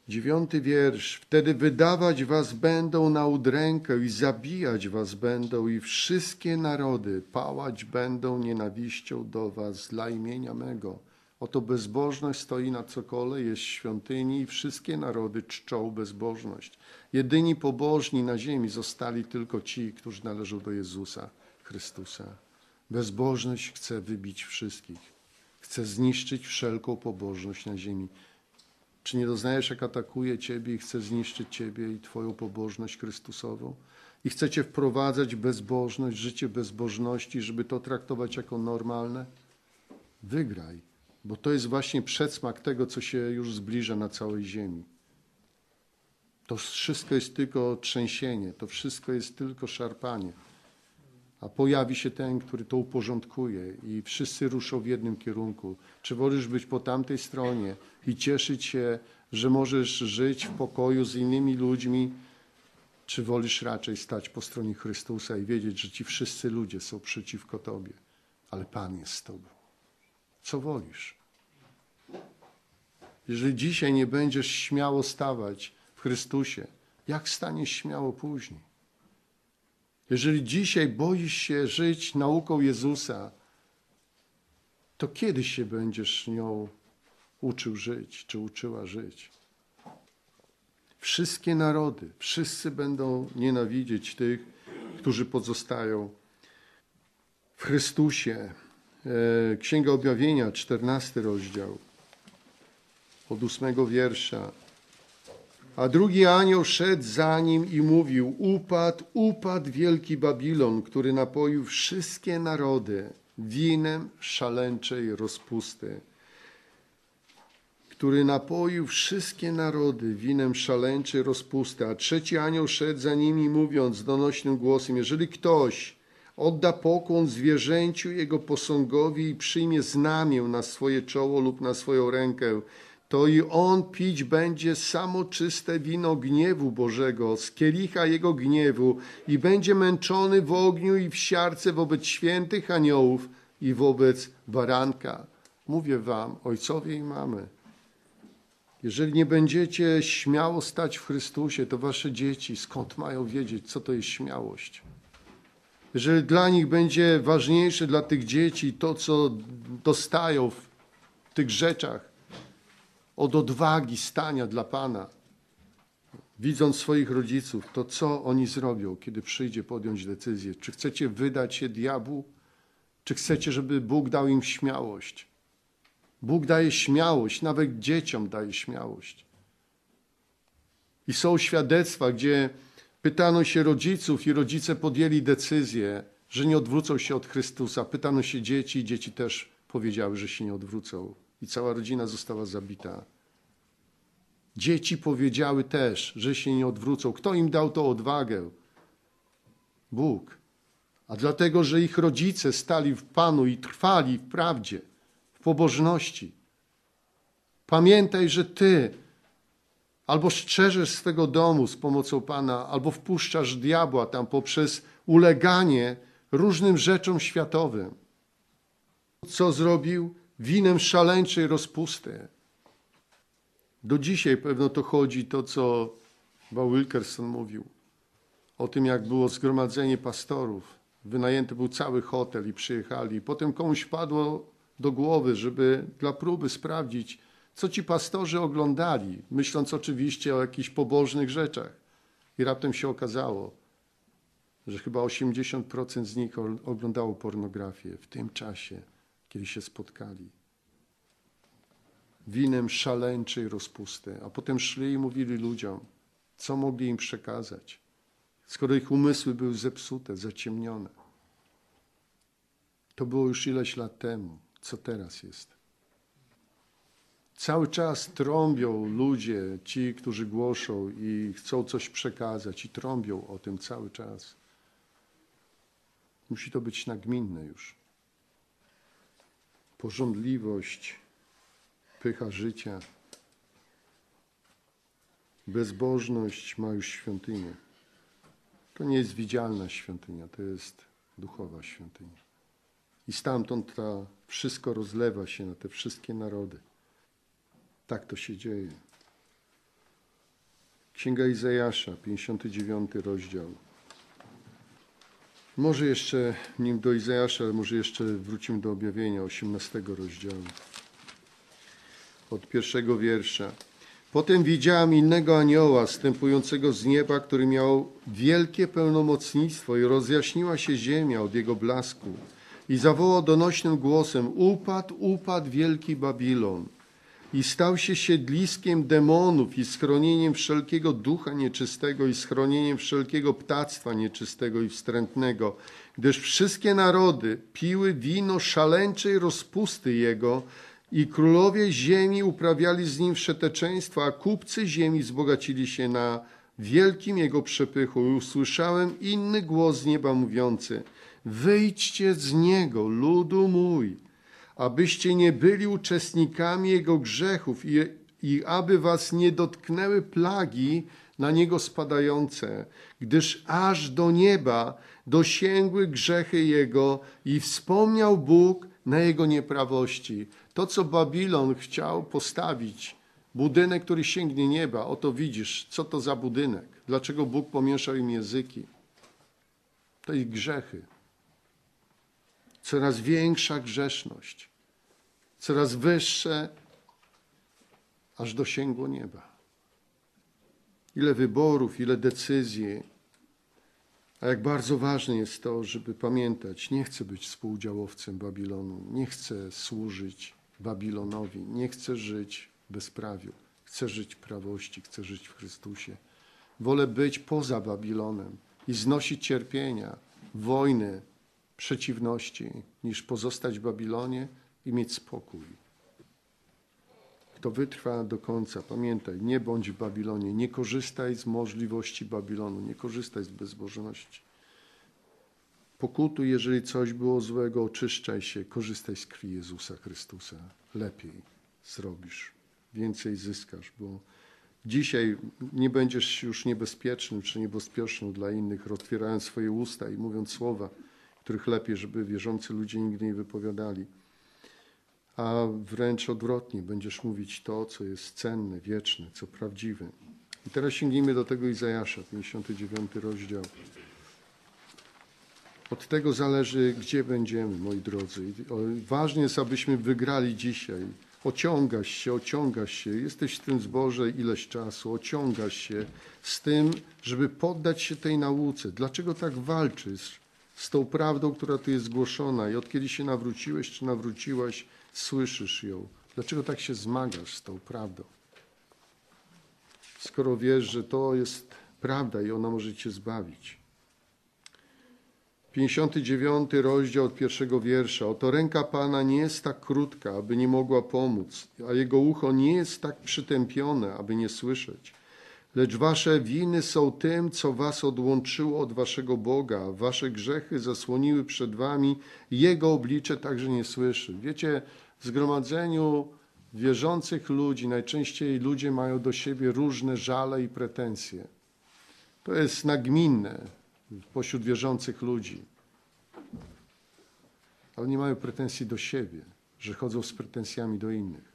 S1: Dziewiąty wiersz. Wtedy wydawać was będą na udrękę i zabijać was będą i wszystkie narody pałać będą nienawiścią do was dla imienia mego. Oto bezbożność stoi na cokole, jest świątyni i wszystkie narody czczą bezbożność. Jedyni pobożni na ziemi zostali tylko ci, którzy należą do Jezusa Chrystusa. Bezbożność chce wybić wszystkich. Chce zniszczyć wszelką pobożność na ziemi. Czy nie doznajesz, jak atakuje Ciebie i chce zniszczyć Ciebie i Twoją pobożność Chrystusową? I chcecie wprowadzać bezbożność, życie bezbożności, żeby to traktować jako normalne? Wygraj, bo to jest właśnie przedsmak tego, co się już zbliża na całej ziemi. To wszystko jest tylko trzęsienie, to wszystko jest tylko szarpanie a pojawi się ten, który to uporządkuje i wszyscy ruszą w jednym kierunku. Czy wolisz być po tamtej stronie i cieszyć się, że możesz żyć w pokoju z innymi ludźmi, czy wolisz raczej stać po stronie Chrystusa i wiedzieć, że ci wszyscy ludzie są przeciwko Tobie, ale Pan jest z Tobą? Co wolisz? Jeżeli dzisiaj nie będziesz śmiało stawać w Chrystusie, jak staniesz śmiało później? Jeżeli dzisiaj boisz się żyć nauką Jezusa, to kiedy się będziesz nią uczył żyć, czy uczyła żyć? Wszystkie narody, wszyscy będą nienawidzieć tych, którzy pozostają w Chrystusie. E, Księga Objawienia, 14 rozdział, od ósmego wiersza. A drugi anioł szedł za nim i mówił: Upadł, upadł wielki Babilon, który napoił wszystkie narody winem szaleńczej rozpusty. Który napoił wszystkie narody winem szaleńczej rozpusty. A trzeci anioł szedł za nimi, mówiąc donośnym głosem: Jeżeli ktoś odda pokłon zwierzęciu jego posągowi i przyjmie znamię na swoje czoło lub na swoją rękę, to i on pić będzie samo czyste wino gniewu Bożego, z kielicha jego gniewu i będzie męczony w ogniu i w siarce wobec świętych aniołów i wobec baranka. Mówię wam, ojcowie i mamy, jeżeli nie będziecie śmiało stać w Chrystusie, to wasze dzieci skąd mają wiedzieć, co to jest śmiałość? Jeżeli dla nich będzie ważniejsze dla tych dzieci to, co dostają w tych rzeczach, od odwagi stania dla Pana, widząc swoich rodziców, to co oni zrobią, kiedy przyjdzie podjąć decyzję? Czy chcecie wydać się diabłu, czy chcecie, żeby Bóg dał im śmiałość? Bóg daje śmiałość, nawet dzieciom daje śmiałość. I są świadectwa, gdzie pytano się rodziców i rodzice podjęli decyzję, że nie odwrócą się od Chrystusa. Pytano się dzieci i dzieci też powiedziały, że się nie odwrócą i cała rodzina została zabita. Dzieci powiedziały też, że się nie odwrócą. Kto im dał tą odwagę? Bóg. A dlatego, że ich rodzice stali w Panu i trwali w prawdzie, w pobożności. Pamiętaj, że Ty albo strzeżesz swego domu z pomocą Pana, albo wpuszczasz diabła tam poprzez uleganie różnym rzeczom światowym. Co zrobił? Winem szaleńczej rozpusty. Do dzisiaj pewno to chodzi to, co chyba Wilkerson mówił. O tym, jak było zgromadzenie pastorów. Wynajęty był cały hotel i przyjechali. Potem komuś padło do głowy, żeby dla próby sprawdzić, co ci pastorzy oglądali, myśląc oczywiście o jakichś pobożnych rzeczach. I raptem się okazało, że chyba 80% z nich oglądało pornografię w tym czasie kiedy się spotkali. Winem szaleńczej rozpusty, a potem szli i mówili ludziom, co mogli im przekazać, skoro ich umysły były zepsute, zaciemnione. To było już ileś lat temu, co teraz jest. Cały czas trąbią ludzie, ci, którzy głoszą i chcą coś przekazać, i trąbią o tym cały czas. Musi to być nagminne już pożądliwość, pycha życia, bezbożność ma już świątynię. To nie jest widzialna świątynia, to jest duchowa świątynia. I stamtąd to wszystko rozlewa się na te wszystkie narody. Tak to się dzieje. Księga Izajasza, 59 rozdział. Może jeszcze, nim do Izajasza, może jeszcze wrócimy do objawienia 18 rozdziału. Od pierwszego wiersza. Potem widziałam innego anioła stępującego z nieba, który miał wielkie pełnomocnictwo i rozjaśniła się ziemia od jego blasku. I zawołał donośnym głosem: Upadł, upadł wielki Babilon i stał się siedliskiem demonów i schronieniem wszelkiego ducha nieczystego i schronieniem wszelkiego ptactwa nieczystego i wstrętnego, gdyż wszystkie narody piły wino szaleńczej rozpusty jego i królowie ziemi uprawiali z nim wszeteczeństwo, a kupcy ziemi wzbogacili się na wielkim jego przepychu. I usłyszałem inny głos z nieba mówiący, wyjdźcie z niego, ludu mój, abyście nie byli uczestnikami Jego grzechów i, i aby was nie dotknęły plagi na Niego spadające, gdyż aż do nieba dosięgły grzechy Jego i wspomniał Bóg na Jego nieprawości. To, co Babilon chciał postawić Budynek, który sięgnie nieba, oto widzisz, co to za budynek. Dlaczego Bóg pomieszał im języki? To ich grzechy. Coraz większa grzeszność, coraz wyższe, aż dosięgło nieba. Ile wyborów, ile decyzji, a jak bardzo ważne jest to, żeby pamiętać, nie chcę być współdziałowcem Babilonu, nie chcę służyć Babilonowi, nie chcę żyć w bezprawiu, chcę żyć w prawości, chcę żyć w Chrystusie. Wolę być poza Babilonem i znosić cierpienia, wojny, przeciwności, niż pozostać w Babilonie i mieć spokój. Kto wytrwa do końca, pamiętaj, nie bądź w Babilonie, nie korzystaj z możliwości Babilonu, nie korzystaj z bezbożności. Pokutuj, jeżeli coś było złego, oczyszczaj się, korzystaj z krwi Jezusa Chrystusa. Lepiej zrobisz, więcej zyskasz, bo dzisiaj nie będziesz już niebezpiecznym czy niebezpieczną dla innych, otwierając swoje usta i mówiąc słowa, których lepiej, żeby wierzący ludzie nigdy nie wypowiadali a wręcz odwrotnie, będziesz mówić to, co jest cenne, wieczne, co prawdziwe. I teraz sięgnijmy do tego Izajasza, 59 rozdział. Od tego zależy, gdzie będziemy, moi drodzy. Ważne jest, abyśmy wygrali dzisiaj. Ociągasz się, ociągasz się, jesteś w tym zborze ileś czasu, ociągasz się z tym, żeby poddać się tej nauce. Dlaczego tak walczysz z tą prawdą, która tu jest zgłoszona i od kiedy się nawróciłeś, czy nawróciłaś, słyszysz ją. Dlaczego tak się zmagasz z tą prawdą? Skoro wiesz, że to jest prawda i ona może cię zbawić. 59 rozdział od pierwszego wiersza. Oto ręka Pana nie jest tak krótka, aby nie mogła pomóc, a jego ucho nie jest tak przytępione, aby nie słyszeć. Lecz wasze winy są tym, co was odłączyło od waszego Boga. Wasze grzechy zasłoniły przed wami, jego oblicze także nie słyszy. Wiecie, w zgromadzeniu wierzących ludzi najczęściej ludzie mają do siebie różne żale i pretensje. To jest nagminne pośród wierzących ludzi. Ale nie mają pretensji do siebie, że chodzą z pretensjami do innych.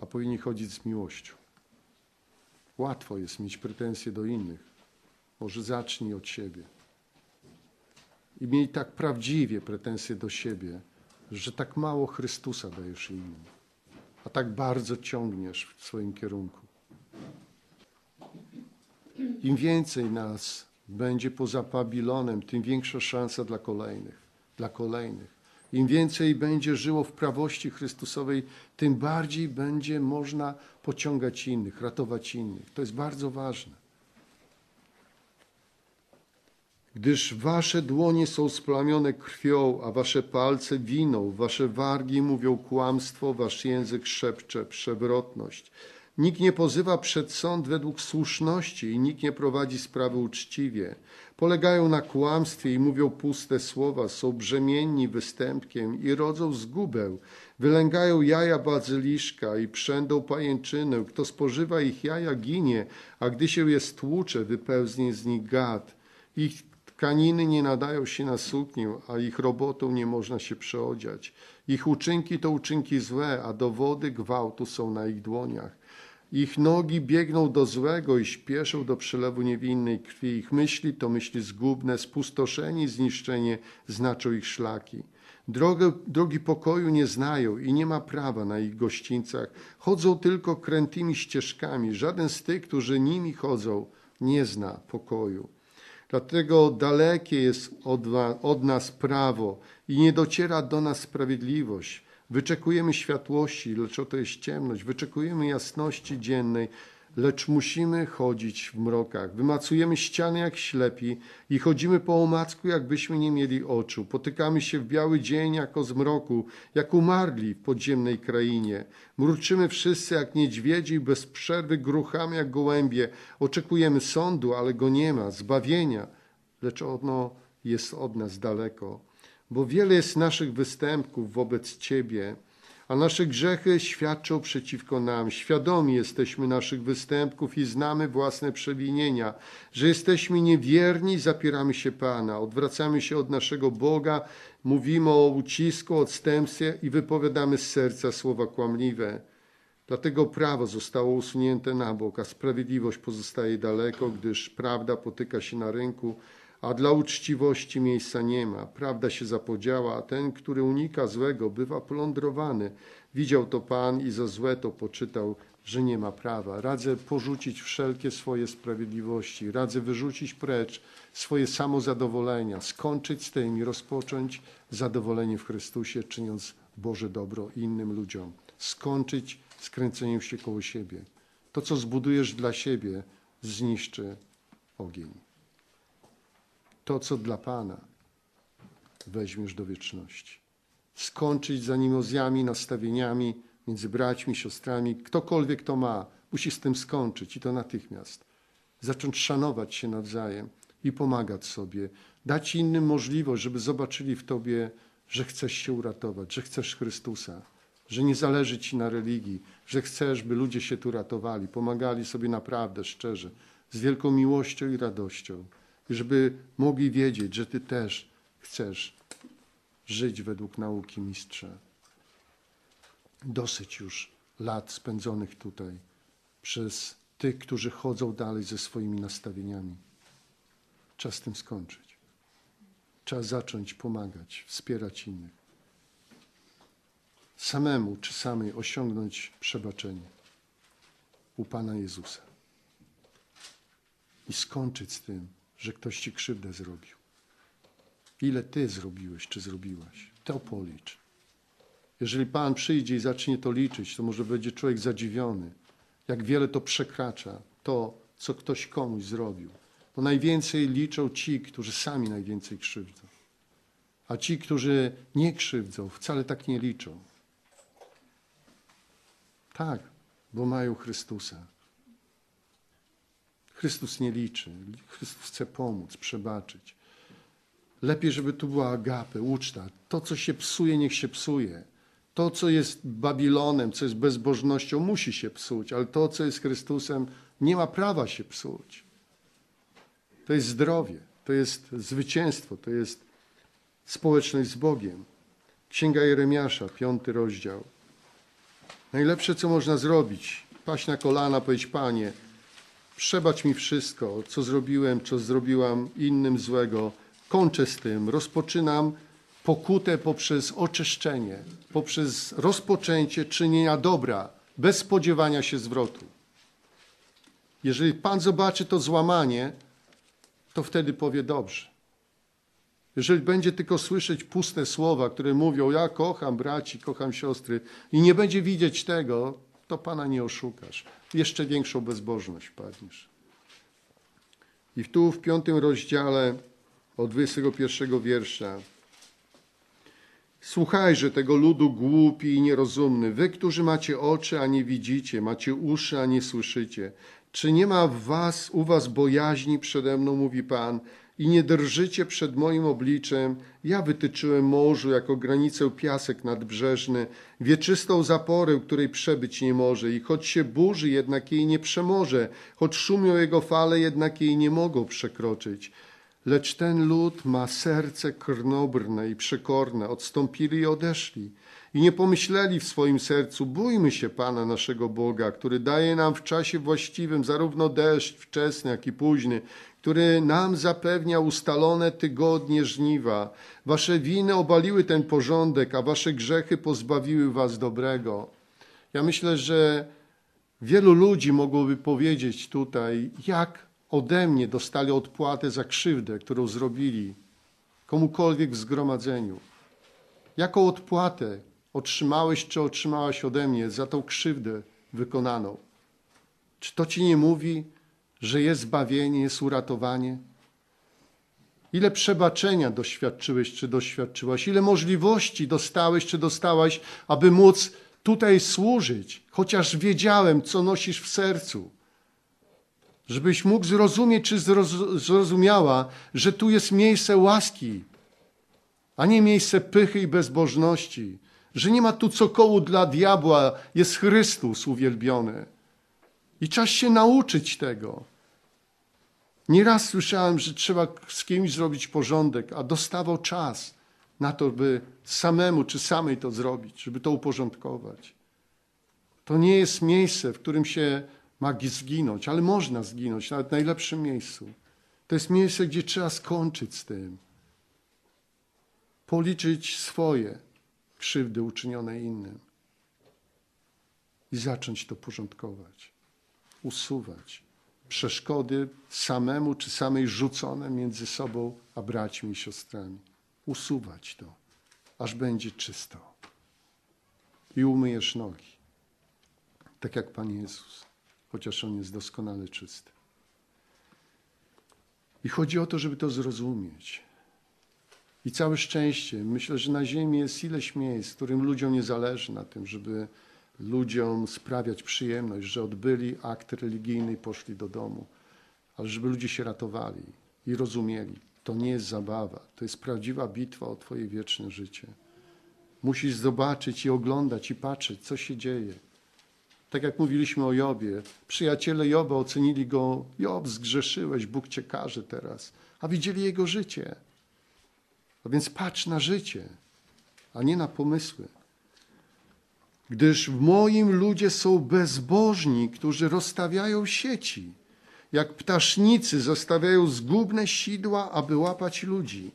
S1: A powinni chodzić z miłością. Łatwo jest mieć pretensje do innych. Może zacznij od siebie. I miej tak prawdziwie pretensje do siebie, że tak mało Chrystusa dajesz innym, a tak bardzo ciągniesz w swoim kierunku. Im więcej nas będzie poza Babilonem, tym większa szansa dla kolejnych, dla kolejnych. Im więcej będzie żyło w prawości Chrystusowej, tym bardziej będzie można pociągać innych, ratować innych. To jest bardzo ważne. Gdyż wasze dłonie są splamione krwią, a wasze palce winą, wasze wargi mówią kłamstwo, wasz język szepcze przewrotność. Nikt nie pozywa przed sąd według słuszności i nikt nie prowadzi sprawy uczciwie. Polegają na kłamstwie i mówią puste słowa, są brzemienni występkiem i rodzą zgubę. Wylęgają jaja bazyliszka i przędą pajęczynę. Kto spożywa ich jaja, ginie, a gdy się je stłucze, wypełznie z nich gad. Ich Tkaniny nie nadają się na suknię, a ich robotą nie można się przeodziać. Ich uczynki to uczynki złe, a dowody gwałtu są na ich dłoniach. Ich nogi biegną do złego i śpieszą do przelewu niewinnej krwi. Ich myśli to myśli zgubne, spustoszenie i zniszczenie znaczą ich szlaki. Drogę, drogi pokoju nie znają i nie ma prawa na ich gościńcach. Chodzą tylko krętymi ścieżkami. Żaden z tych, którzy nimi chodzą, nie zna pokoju. Dlatego dalekie jest od, od nas prawo i nie dociera do nas sprawiedliwość. Wyczekujemy światłości, lecz oto jest ciemność. Wyczekujemy jasności dziennej, lecz musimy chodzić w mrokach. Wymacujemy ściany jak ślepi i chodzimy po omacku, jakbyśmy nie mieli oczu. Potykamy się w biały dzień jako z mroku, jak umarli w podziemnej krainie. Mruczymy wszyscy jak niedźwiedzi, bez przerwy gruchamy jak gołębie. Oczekujemy sądu, ale go nie ma, zbawienia, lecz ono jest od nas daleko. Bo wiele jest naszych występków wobec Ciebie, a nasze grzechy świadczą przeciwko nam. Świadomi jesteśmy naszych występków i znamy własne przewinienia, że jesteśmy niewierni, zapieramy się Pana, odwracamy się od naszego Boga, mówimy o ucisku, odstępstwie i wypowiadamy z serca słowa kłamliwe. Dlatego prawo zostało usunięte na bok, a sprawiedliwość pozostaje daleko, gdyż prawda potyka się na rynku, a dla uczciwości miejsca nie ma. Prawda się zapodziała, a ten, który unika złego, bywa plądrowany. Widział to Pan i za złe to poczytał, że nie ma prawa. Radzę porzucić wszelkie swoje sprawiedliwości, radzę wyrzucić precz swoje samozadowolenia, skończyć z tym i rozpocząć zadowolenie w Chrystusie, czyniąc Boże dobro innym ludziom. Skończyć z kręceniem się koło siebie. To, co zbudujesz dla siebie, zniszczy ogień. To, co dla Pana, weźmiesz do wieczności. Skończyć z animozjami, nastawieniami między braćmi, siostrami. Ktokolwiek to ma, musi z tym skończyć i to natychmiast. Zacząć szanować się nawzajem i pomagać sobie. Dać innym możliwość, żeby zobaczyli w Tobie, że chcesz się uratować, że chcesz Chrystusa, że nie zależy Ci na religii, że chcesz, by ludzie się tu ratowali, pomagali sobie naprawdę, szczerze, z wielką miłością i radością. Żeby mogli wiedzieć, że Ty też chcesz żyć według nauki mistrza. Dosyć już lat spędzonych tutaj przez tych, którzy chodzą dalej ze swoimi nastawieniami. Czas tym skończyć. Czas zacząć pomagać, wspierać innych. Samemu czy samej osiągnąć przebaczenie u Pana Jezusa. I skończyć z tym, że ktoś ci krzywdę zrobił. Ile ty zrobiłeś, czy zrobiłaś? To policz. Jeżeli Pan przyjdzie i zacznie to liczyć, to może będzie człowiek zadziwiony, jak wiele to przekracza to, co ktoś komuś zrobił. Bo najwięcej liczą ci, którzy sami najwięcej krzywdzą. A ci, którzy nie krzywdzą, wcale tak nie liczą. Tak, bo mają Chrystusa. Chrystus nie liczy. Chrystus chce pomóc, przebaczyć. Lepiej, żeby tu była agapę, uczta. To, co się psuje, niech się psuje. To, co jest Babilonem, co jest bezbożnością, musi się psuć, ale to, co jest Chrystusem, nie ma prawa się psuć. To jest zdrowie, to jest zwycięstwo, to jest społeczność z Bogiem. Księga Jeremiasza, piąty rozdział. Najlepsze, co można zrobić, paść na kolana, powiedzieć, Panie, przebacz mi wszystko, co zrobiłem, co zrobiłam innym złego. Kończę z tym, rozpoczynam pokutę poprzez oczyszczenie, poprzez rozpoczęcie czynienia dobra, bez spodziewania się zwrotu. Jeżeli Pan zobaczy to złamanie, to wtedy powie dobrze. Jeżeli będzie tylko słyszeć puste słowa, które mówią: Ja kocham braci, kocham siostry, i nie będzie widzieć tego, to Pana nie oszukasz. Jeszcze większą bezbożność padniesz. I tu w piątym rozdziale od 21 wiersza. Słuchajże tego ludu głupi i nierozumny, wy, którzy macie oczy, a nie widzicie, macie uszy, a nie słyszycie. Czy nie ma w was, u was bojaźni przede mną, mówi Pan, i nie drżycie przed moim obliczem. Ja wytyczyłem morzu jako granicę piasek nadbrzeżny, wieczystą zaporę, której przebyć nie może. I choć się burzy, jednak jej nie przemoże, choć szumią jego fale, jednak jej nie mogą przekroczyć. Lecz ten lud ma serce krnobrne i przekorne, odstąpili i odeszli. I nie pomyśleli w swoim sercu, bójmy się Pana naszego Boga, który daje nam w czasie właściwym zarówno deszcz wczesny, jak i późny, który nam zapewnia ustalone tygodnie żniwa. Wasze winy obaliły ten porządek, a wasze grzechy pozbawiły was dobrego. Ja myślę, że wielu ludzi mogłoby powiedzieć tutaj, jak ode mnie dostali odpłatę za krzywdę, którą zrobili komukolwiek w zgromadzeniu. Jaką odpłatę otrzymałeś czy otrzymałaś ode mnie za tą krzywdę wykonaną? Czy to ci nie mówi, że jest zbawienie, jest uratowanie? Ile przebaczenia doświadczyłeś, czy doświadczyłaś? Ile możliwości dostałeś, czy dostałaś, aby móc tutaj służyć, chociaż wiedziałem, co nosisz w sercu? Żebyś mógł zrozumieć, czy zrozumiała, że tu jest miejsce łaski, a nie miejsce pychy i bezbożności. Że nie ma tu cokołu dla diabła, jest Chrystus uwielbiony. I czas się nauczyć tego. Nieraz słyszałem, że trzeba z kimś zrobić porządek, a dostawał czas na to, by samemu czy samej to zrobić, żeby to uporządkować. To nie jest miejsce, w którym się ma zginąć, ale można zginąć, nawet w najlepszym miejscu. To jest miejsce, gdzie trzeba skończyć z tym. Policzyć swoje krzywdy uczynione innym i zacząć to porządkować, usuwać przeszkody samemu czy samej rzucone między sobą a braćmi i siostrami. Usuwać to, aż będzie czysto. I umyjesz nogi, tak jak Pan Jezus, chociaż On jest doskonale czysty. I chodzi o to, żeby to zrozumieć. I całe szczęście. Myślę, że na ziemi jest ileś miejsc, którym ludziom nie zależy na tym, żeby ludziom sprawiać przyjemność, że odbyli akt religijny i poszli do domu, ale żeby ludzie się ratowali i rozumieli. To nie jest zabawa, to jest prawdziwa bitwa o Twoje wieczne życie. Musisz zobaczyć i oglądać i patrzeć, co się dzieje. Tak jak mówiliśmy o Jobie, przyjaciele Joba ocenili go, Job, zgrzeszyłeś, Bóg cię każe teraz, a widzieli jego życie. A więc patrz na życie, a nie na pomysły. Gdyż w moim ludzie są bezbożni, którzy rozstawiają sieci, jak ptasznicy zostawiają zgubne sidła, aby łapać ludzi.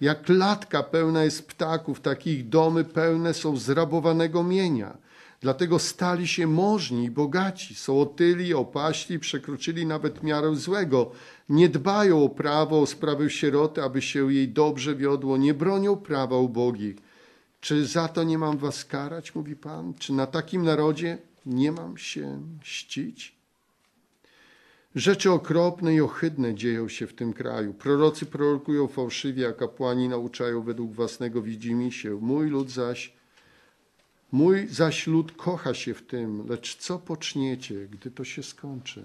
S1: Jak klatka pełna jest ptaków, takich domy pełne są zrabowanego mienia. Dlatego stali się możni i bogaci, są otyli, opaśli, przekroczyli nawet miarę złego. Nie dbają o prawo, o sprawę sieroty, aby się jej dobrze wiodło, nie bronią prawa ubogich. Czy za to nie mam was karać, mówi Pan? Czy na takim narodzie nie mam się mścić? Rzeczy okropne i ohydne dzieją się w tym kraju. Prorocy prorokują fałszywie, a kapłani nauczają według własnego widzimisię. Mój lud zaś Mój zaś lud kocha się w tym, lecz co poczniecie, gdy to się skończy?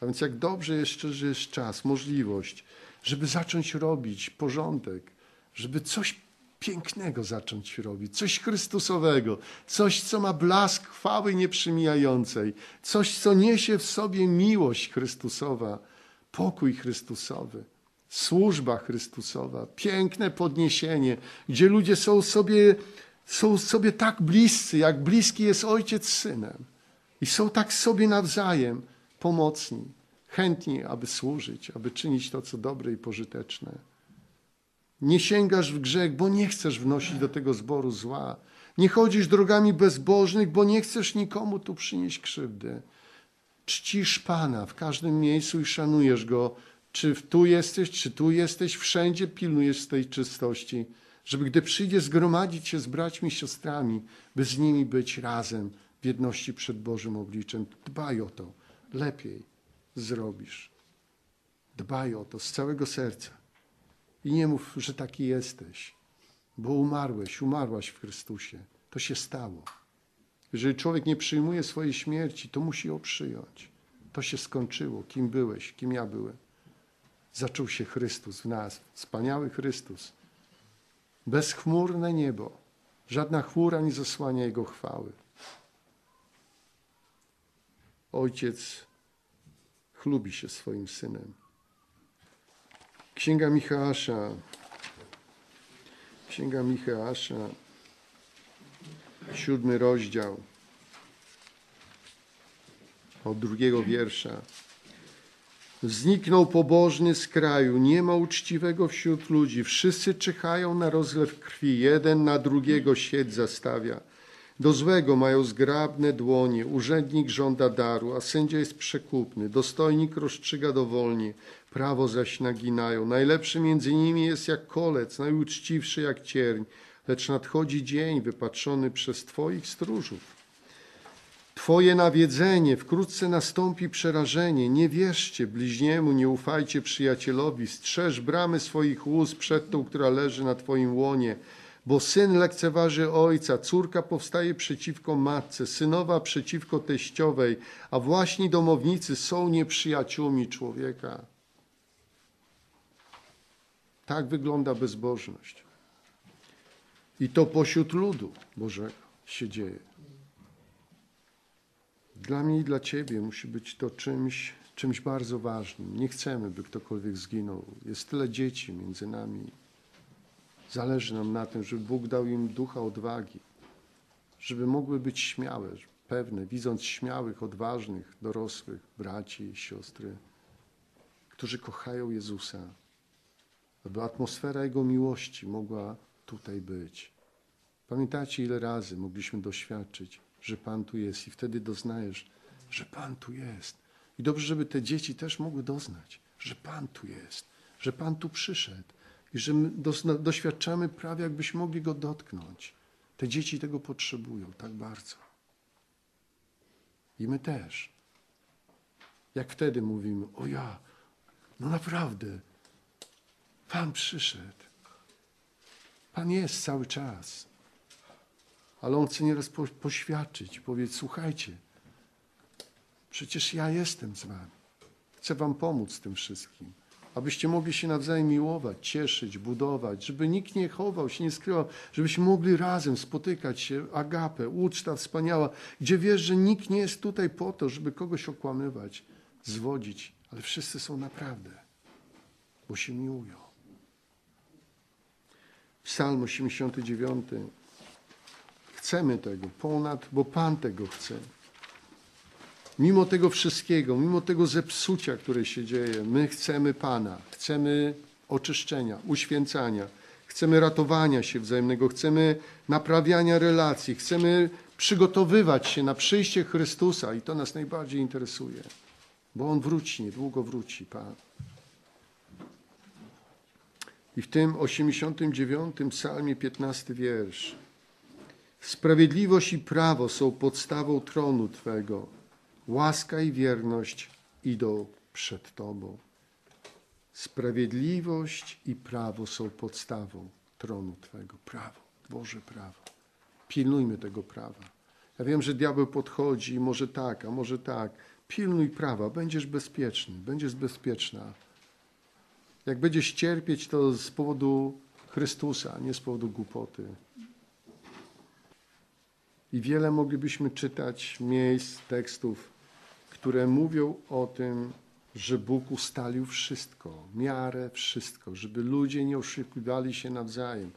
S1: A więc jak dobrze jeszcze, że jest czas, możliwość, żeby zacząć robić porządek, żeby coś pięknego zacząć robić, coś Chrystusowego, coś, co ma blask chwały nieprzymijającej, coś, co niesie w sobie miłość Chrystusowa, pokój Chrystusowy, służba Chrystusowa, piękne podniesienie, gdzie ludzie są sobie są sobie tak bliscy, jak bliski jest ojciec z synem. I są tak sobie nawzajem pomocni, chętni, aby służyć, aby czynić to, co dobre i pożyteczne. Nie sięgasz w grzech, bo nie chcesz wnosić do tego zboru zła. Nie chodzisz drogami bezbożnych, bo nie chcesz nikomu tu przynieść krzywdy. Czcisz Pana w każdym miejscu i szanujesz Go. Czy tu jesteś, czy tu jesteś, wszędzie pilnujesz tej czystości żeby gdy przyjdzie zgromadzić się z braćmi i siostrami, by z nimi być razem w jedności przed Bożym obliczem. Dbaj o to, lepiej zrobisz. Dbaj o to z całego serca. I nie mów, że taki jesteś, bo umarłeś, umarłaś w Chrystusie. To się stało. Jeżeli człowiek nie przyjmuje swojej śmierci, to musi ją przyjąć. To się skończyło. Kim byłeś, kim ja byłem. Zaczął się Chrystus w nas, wspaniały Chrystus bezchmurne niebo. Żadna chmura nie zasłania Jego chwały. Ojciec chlubi się swoim synem. Księga Michała, Księga Michała, siódmy rozdział, od drugiego wiersza. Zniknął pobożny z kraju, nie ma uczciwego wśród ludzi. Wszyscy czyhają na rozlew krwi, jeden na drugiego sieć zastawia. Do złego mają zgrabne dłonie, urzędnik żąda daru, a sędzia jest przekupny, dostojnik rozstrzyga dowolnie, prawo zaś naginają. Najlepszy między nimi jest jak kolec, najuczciwszy jak cierń, lecz nadchodzi dzień wypatrzony przez Twoich stróżów Twoje nawiedzenie, wkrótce nastąpi przerażenie. Nie wierzcie bliźniemu, nie ufajcie przyjacielowi. Strzeż bramy swoich ust przed tą, która leży na Twoim łonie. Bo syn lekceważy ojca, córka powstaje przeciwko matce, synowa przeciwko teściowej, a właśnie domownicy są nieprzyjaciółmi człowieka. Tak wygląda bezbożność. I to pośród ludu Bożego się dzieje. Dla mnie i dla Ciebie musi być to czymś, czymś bardzo ważnym. Nie chcemy, by ktokolwiek zginął. Jest tyle dzieci między nami. Zależy nam na tym, żeby Bóg dał im ducha odwagi, żeby mogły być śmiałe, pewne, widząc śmiałych, odważnych, dorosłych braci siostry, którzy kochają Jezusa, aby atmosfera Jego miłości mogła tutaj być. Pamiętacie, ile razy mogliśmy doświadczyć, że Pan tu jest i wtedy doznajesz, że Pan tu jest. I dobrze, żeby te dzieci też mogły doznać, że Pan tu jest, że Pan tu przyszedł i że my doświadczamy prawie, jakbyśmy mogli Go dotknąć. Te dzieci tego potrzebują tak bardzo. I my też. Jak wtedy mówimy, o ja, no naprawdę, Pan przyszedł. Pan jest cały czas. Ale On chce nieraz poświadczyć, powiedzieć, słuchajcie, przecież ja jestem z wami. Chcę wam pomóc tym wszystkim. Abyście mogli się nawzajem miłować, cieszyć, budować, żeby nikt nie chował się, nie skrywał, żebyśmy mogli razem spotykać się, agapę, uczta wspaniała, gdzie wiesz, że nikt nie jest tutaj po to, żeby kogoś okłamywać, zwodzić, ale wszyscy są naprawdę, bo się miłują. Psalm 89. Chcemy tego ponad, bo Pan tego chce. Mimo tego wszystkiego, mimo tego zepsucia, które się dzieje, my chcemy Pana, chcemy oczyszczenia, uświęcania, chcemy ratowania się wzajemnego, chcemy naprawiania relacji, chcemy przygotowywać się na przyjście Chrystusa i to nas najbardziej interesuje, bo On wróci, niedługo wróci Pan. I w tym 89 psalmie 15 wiersz. Sprawiedliwość i prawo są podstawą tronu Twego. Łaska i wierność idą przed Tobą. Sprawiedliwość i prawo są podstawą tronu Twego. Prawo, Boże prawo. Pilnujmy tego prawa. Ja wiem, że diabeł podchodzi może tak, a może tak. Pilnuj prawa, będziesz bezpieczny, będziesz bezpieczna. Jak będziesz cierpieć, to z powodu Chrystusa, nie z powodu głupoty. I wiele moglibyśmy czytać miejsc, tekstów, które mówią o tym, że Bóg ustalił wszystko, miarę, wszystko, żeby ludzie nie oszukiwali się nawzajem.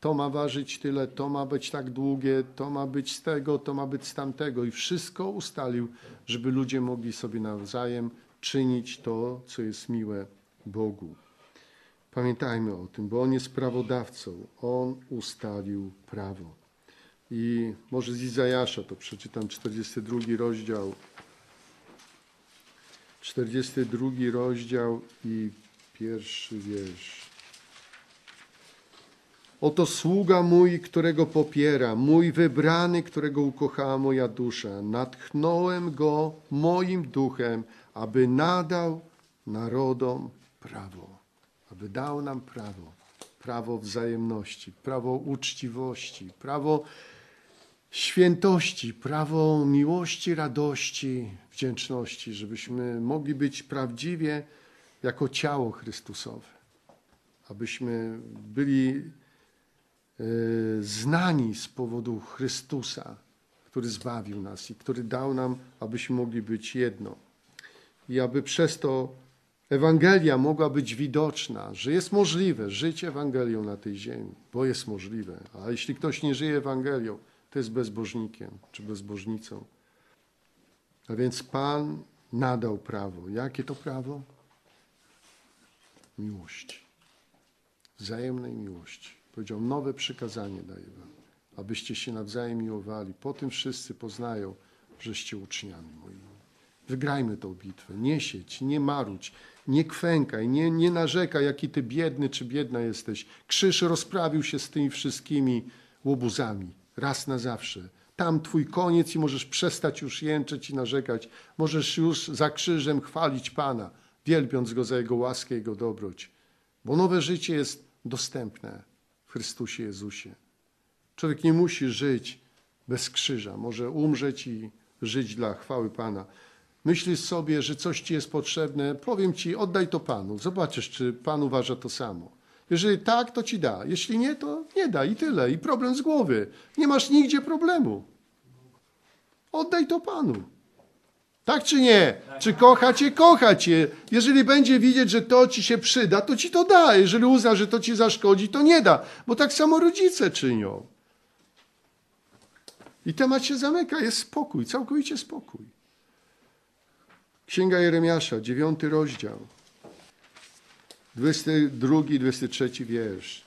S1: To ma ważyć tyle, to ma być tak długie, to ma być z tego, to ma być z tamtego. I wszystko ustalił, żeby ludzie mogli sobie nawzajem czynić to, co jest miłe Bogu. Pamiętajmy o tym, bo On jest prawodawcą. On ustalił prawo. I może z Izajasza to przeczytam 42 rozdział. 42 rozdział i pierwszy wiersz. Oto sługa mój, którego popiera, mój wybrany, którego ukochała moja dusza. Natchnąłem go moim duchem, aby nadał narodom prawo, aby dał nam prawo, prawo wzajemności, prawo uczciwości, prawo świętości, prawo miłości, radości, wdzięczności, żebyśmy mogli być prawdziwie jako ciało Chrystusowe, abyśmy byli e, znani z powodu Chrystusa, który zbawił nas i który dał nam, abyśmy mogli być jedno. I aby przez to Ewangelia mogła być widoczna, że jest możliwe żyć Ewangelią na tej ziemi, bo jest możliwe. A jeśli ktoś nie żyje Ewangelią, to jest bezbożnikiem czy bezbożnicą. A więc Pan nadał prawo. Jakie to prawo? Miłości. Wzajemnej miłości. Powiedział, nowe przykazanie daję wam, abyście się nawzajem miłowali. Po tym wszyscy poznają, żeście uczniami moimi. Wygrajmy tą bitwę. Nie sieć, nie maruć, nie kwękaj, nie, nie narzekaj, jaki ty biedny czy biedna jesteś. Krzyż rozprawił się z tymi wszystkimi łobuzami raz na zawsze. Tam twój koniec i możesz przestać już jęczeć i narzekać. Możesz już za krzyżem chwalić Pana, wielbiąc Go za Jego łaskę Jego dobroć. Bo nowe życie jest dostępne w Chrystusie Jezusie. Człowiek nie musi żyć bez krzyża. Może umrzeć i żyć dla chwały Pana. Myślisz sobie, że coś ci jest potrzebne, powiem ci, oddaj to Panu. Zobaczysz, czy Pan uważa to samo. Jeżeli tak, to ci da. Jeśli nie, to nie da i tyle. I problem z głowy. Nie masz nigdzie problemu. Oddaj to Panu. Tak czy nie? Czy kocha cię? Kocha cię. Jeżeli będzie widzieć, że to ci się przyda, to ci to da. Jeżeli uzna, że to ci zaszkodzi, to nie da. Bo tak samo rodzice czynią. I temat się zamyka, jest spokój, całkowicie spokój. Księga Jeremiasza, dziewiąty rozdział, 22, 23 wiersz.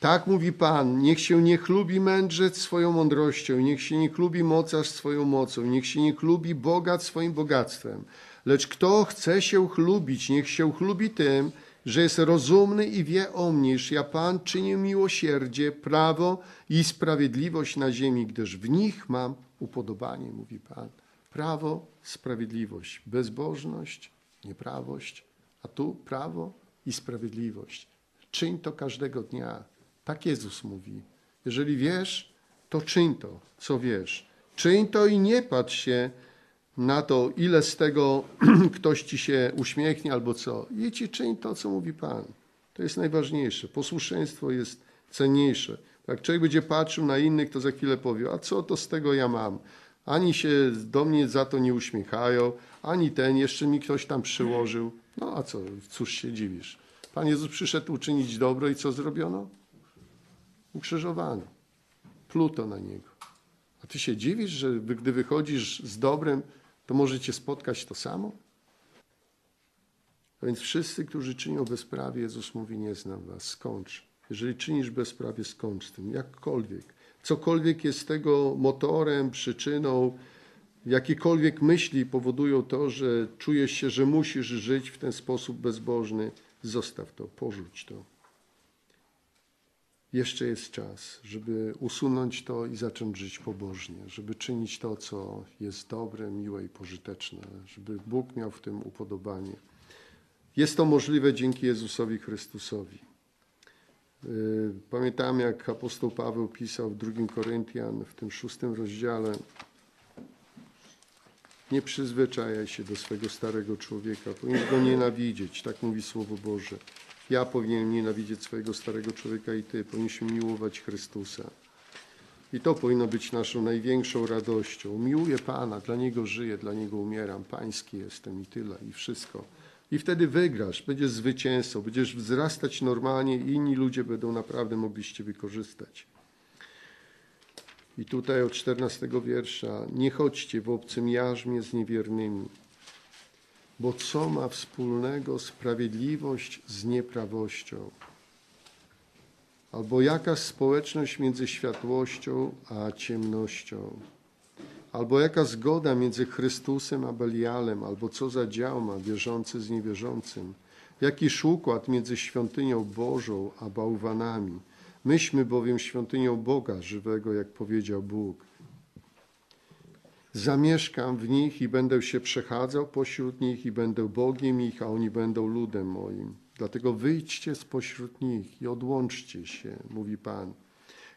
S1: Tak mówi Pan, niech się nie chlubi mędrzec swoją mądrością, niech się nie chlubi mocarz swoją mocą, niech się nie chlubi bogat swoim bogactwem. Lecz kto chce się chlubić, niech się chlubi tym, że jest rozumny i wie o mnie, iż ja Pan czynię miłosierdzie, prawo i sprawiedliwość na ziemi, gdyż w nich mam upodobanie, mówi Pan. Prawo, sprawiedliwość, bezbożność, nieprawość, a tu prawo i sprawiedliwość. Czyń to każdego dnia. Tak Jezus mówi. Jeżeli wiesz, to czyń to, co wiesz. Czyń to i nie patrz się na to, ile z tego ktoś ci się uśmiechnie albo co. Idź i czyń to, co mówi Pan. To jest najważniejsze. Posłuszeństwo jest cenniejsze. Jak człowiek będzie patrzył na innych, to za chwilę powie, a co to z tego ja mam? Ani się do mnie za to nie uśmiechają, ani ten, jeszcze mi ktoś tam przyłożył. No a co, cóż się dziwisz? Pan Jezus przyszedł uczynić dobro i co zrobiono? Ukrzyżowano. Pluto na niego. A ty się dziwisz, że gdy wychodzisz z dobrem, to może cię spotkać to samo? A więc wszyscy, którzy czynią bezprawie, Jezus mówi, nie znam was, skończ. Jeżeli czynisz bezprawie, skończ z tym, jakkolwiek. Cokolwiek jest tego motorem, przyczyną, jakiekolwiek myśli powodują to, że czujesz się, że musisz żyć w ten sposób bezbożny, zostaw to, porzuć to. Jeszcze jest czas, żeby usunąć to i zacząć żyć pobożnie, żeby czynić to, co jest dobre, miłe i pożyteczne, żeby Bóg miał w tym upodobanie. Jest to możliwe dzięki Jezusowi Chrystusowi. Yy, pamiętam, jak apostoł Paweł pisał w 2 Koryntian, w tym szóstym rozdziale, nie przyzwyczajaj się do swego starego człowieka, powinieneś go nienawidzieć, tak mówi Słowo Boże. Ja powinienem nienawidzieć swojego starego człowieka i ty. Powinniśmy miłować Chrystusa. I to powinno być naszą największą radością. Miłuję Pana, dla Niego żyję, dla Niego umieram. Pański jestem i tyle, i wszystko. I wtedy wygrasz, będziesz zwycięzcą, będziesz wzrastać normalnie i inni ludzie będą naprawdę mogli z Ciebie korzystać. I tutaj od 14 wiersza. Nie chodźcie w obcym jarzmie z niewiernymi, bo co ma wspólnego sprawiedliwość z nieprawością? Albo jaka społeczność między światłością a ciemnością? Albo jaka zgoda między Chrystusem a Belialem? Albo co za dział ma wierzący z niewierzącym? Jakiż układ między świątynią Bożą a bałwanami? Myśmy bowiem świątynią Boga żywego, jak powiedział Bóg. Zamieszkam w nich i będę się przechadzał pośród nich i będę Bogiem ich, a oni będą ludem moim. Dlatego wyjdźcie spośród nich i odłączcie się, mówi Pan.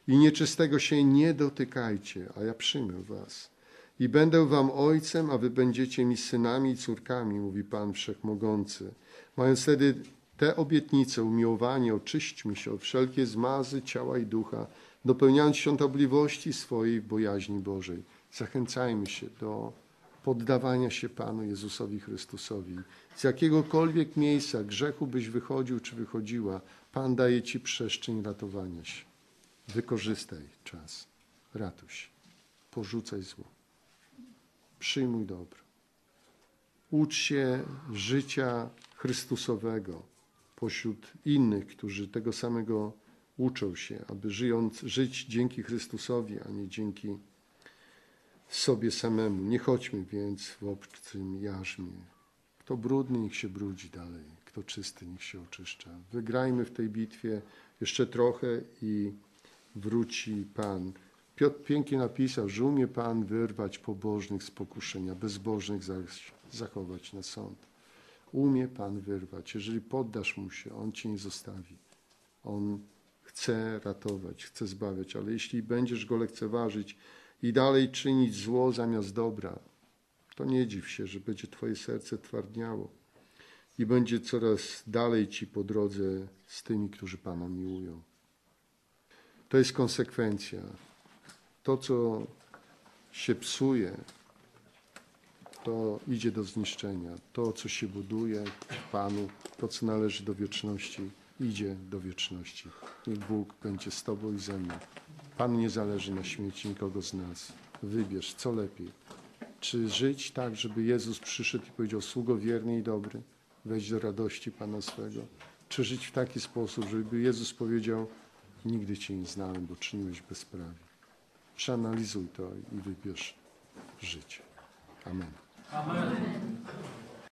S1: I nieczystego się nie dotykajcie, a ja przyjmę was. I będę wam ojcem, a wy będziecie mi synami i córkami, mówi Pan Wszechmogący. Mając wtedy te obietnice, umiłowanie, oczyśćmy się od wszelkiej zmazy ciała i ducha, dopełniając świątobliwości swojej bojaźni Bożej. Zachęcajmy się do poddawania się Panu Jezusowi Chrystusowi. Z jakiegokolwiek miejsca grzechu byś wychodził czy wychodziła, Pan daje Ci przestrzeń ratowania się. Wykorzystaj czas. Ratuj się. Porzucaj zło. Przyjmuj dobro. Ucz się życia Chrystusowego pośród innych, którzy tego samego uczą się, aby żyjąc, żyć dzięki Chrystusowi, a nie dzięki sobie samemu. Nie chodźmy więc w obcym jarzmie. Kto brudny, niech się brudzi dalej. Kto czysty, niech się oczyszcza. Wygrajmy w tej bitwie jeszcze trochę i wróci Pan. Piotr pięknie napisał, że umie Pan wyrwać pobożnych z pokuszenia, bezbożnych zachować na sąd. Umie Pan wyrwać. Jeżeli poddasz Mu się, On Cię nie zostawi. On chce ratować, chce zbawiać, ale jeśli będziesz Go lekceważyć, i dalej czynić zło zamiast dobra, to nie dziw się, że będzie Twoje serce twardniało i będzie coraz dalej Ci po drodze z tymi, którzy Pana miłują. To jest konsekwencja. To, co się psuje, to idzie do zniszczenia. To, co się buduje w Panu, to, co należy do wieczności, idzie do wieczności. Niech Bóg będzie z Tobą i ze mną. Pan nie zależy na śmierci nikogo z nas. Wybierz, co lepiej. Czy żyć tak, żeby Jezus przyszedł i powiedział, sługo wierny i dobry, wejdź do radości Pana swego. Czy żyć w taki sposób, żeby Jezus powiedział, nigdy Cię nie znałem, bo czyniłeś bezprawie. Przeanalizuj to i wybierz życie. Amen.
S2: Amen.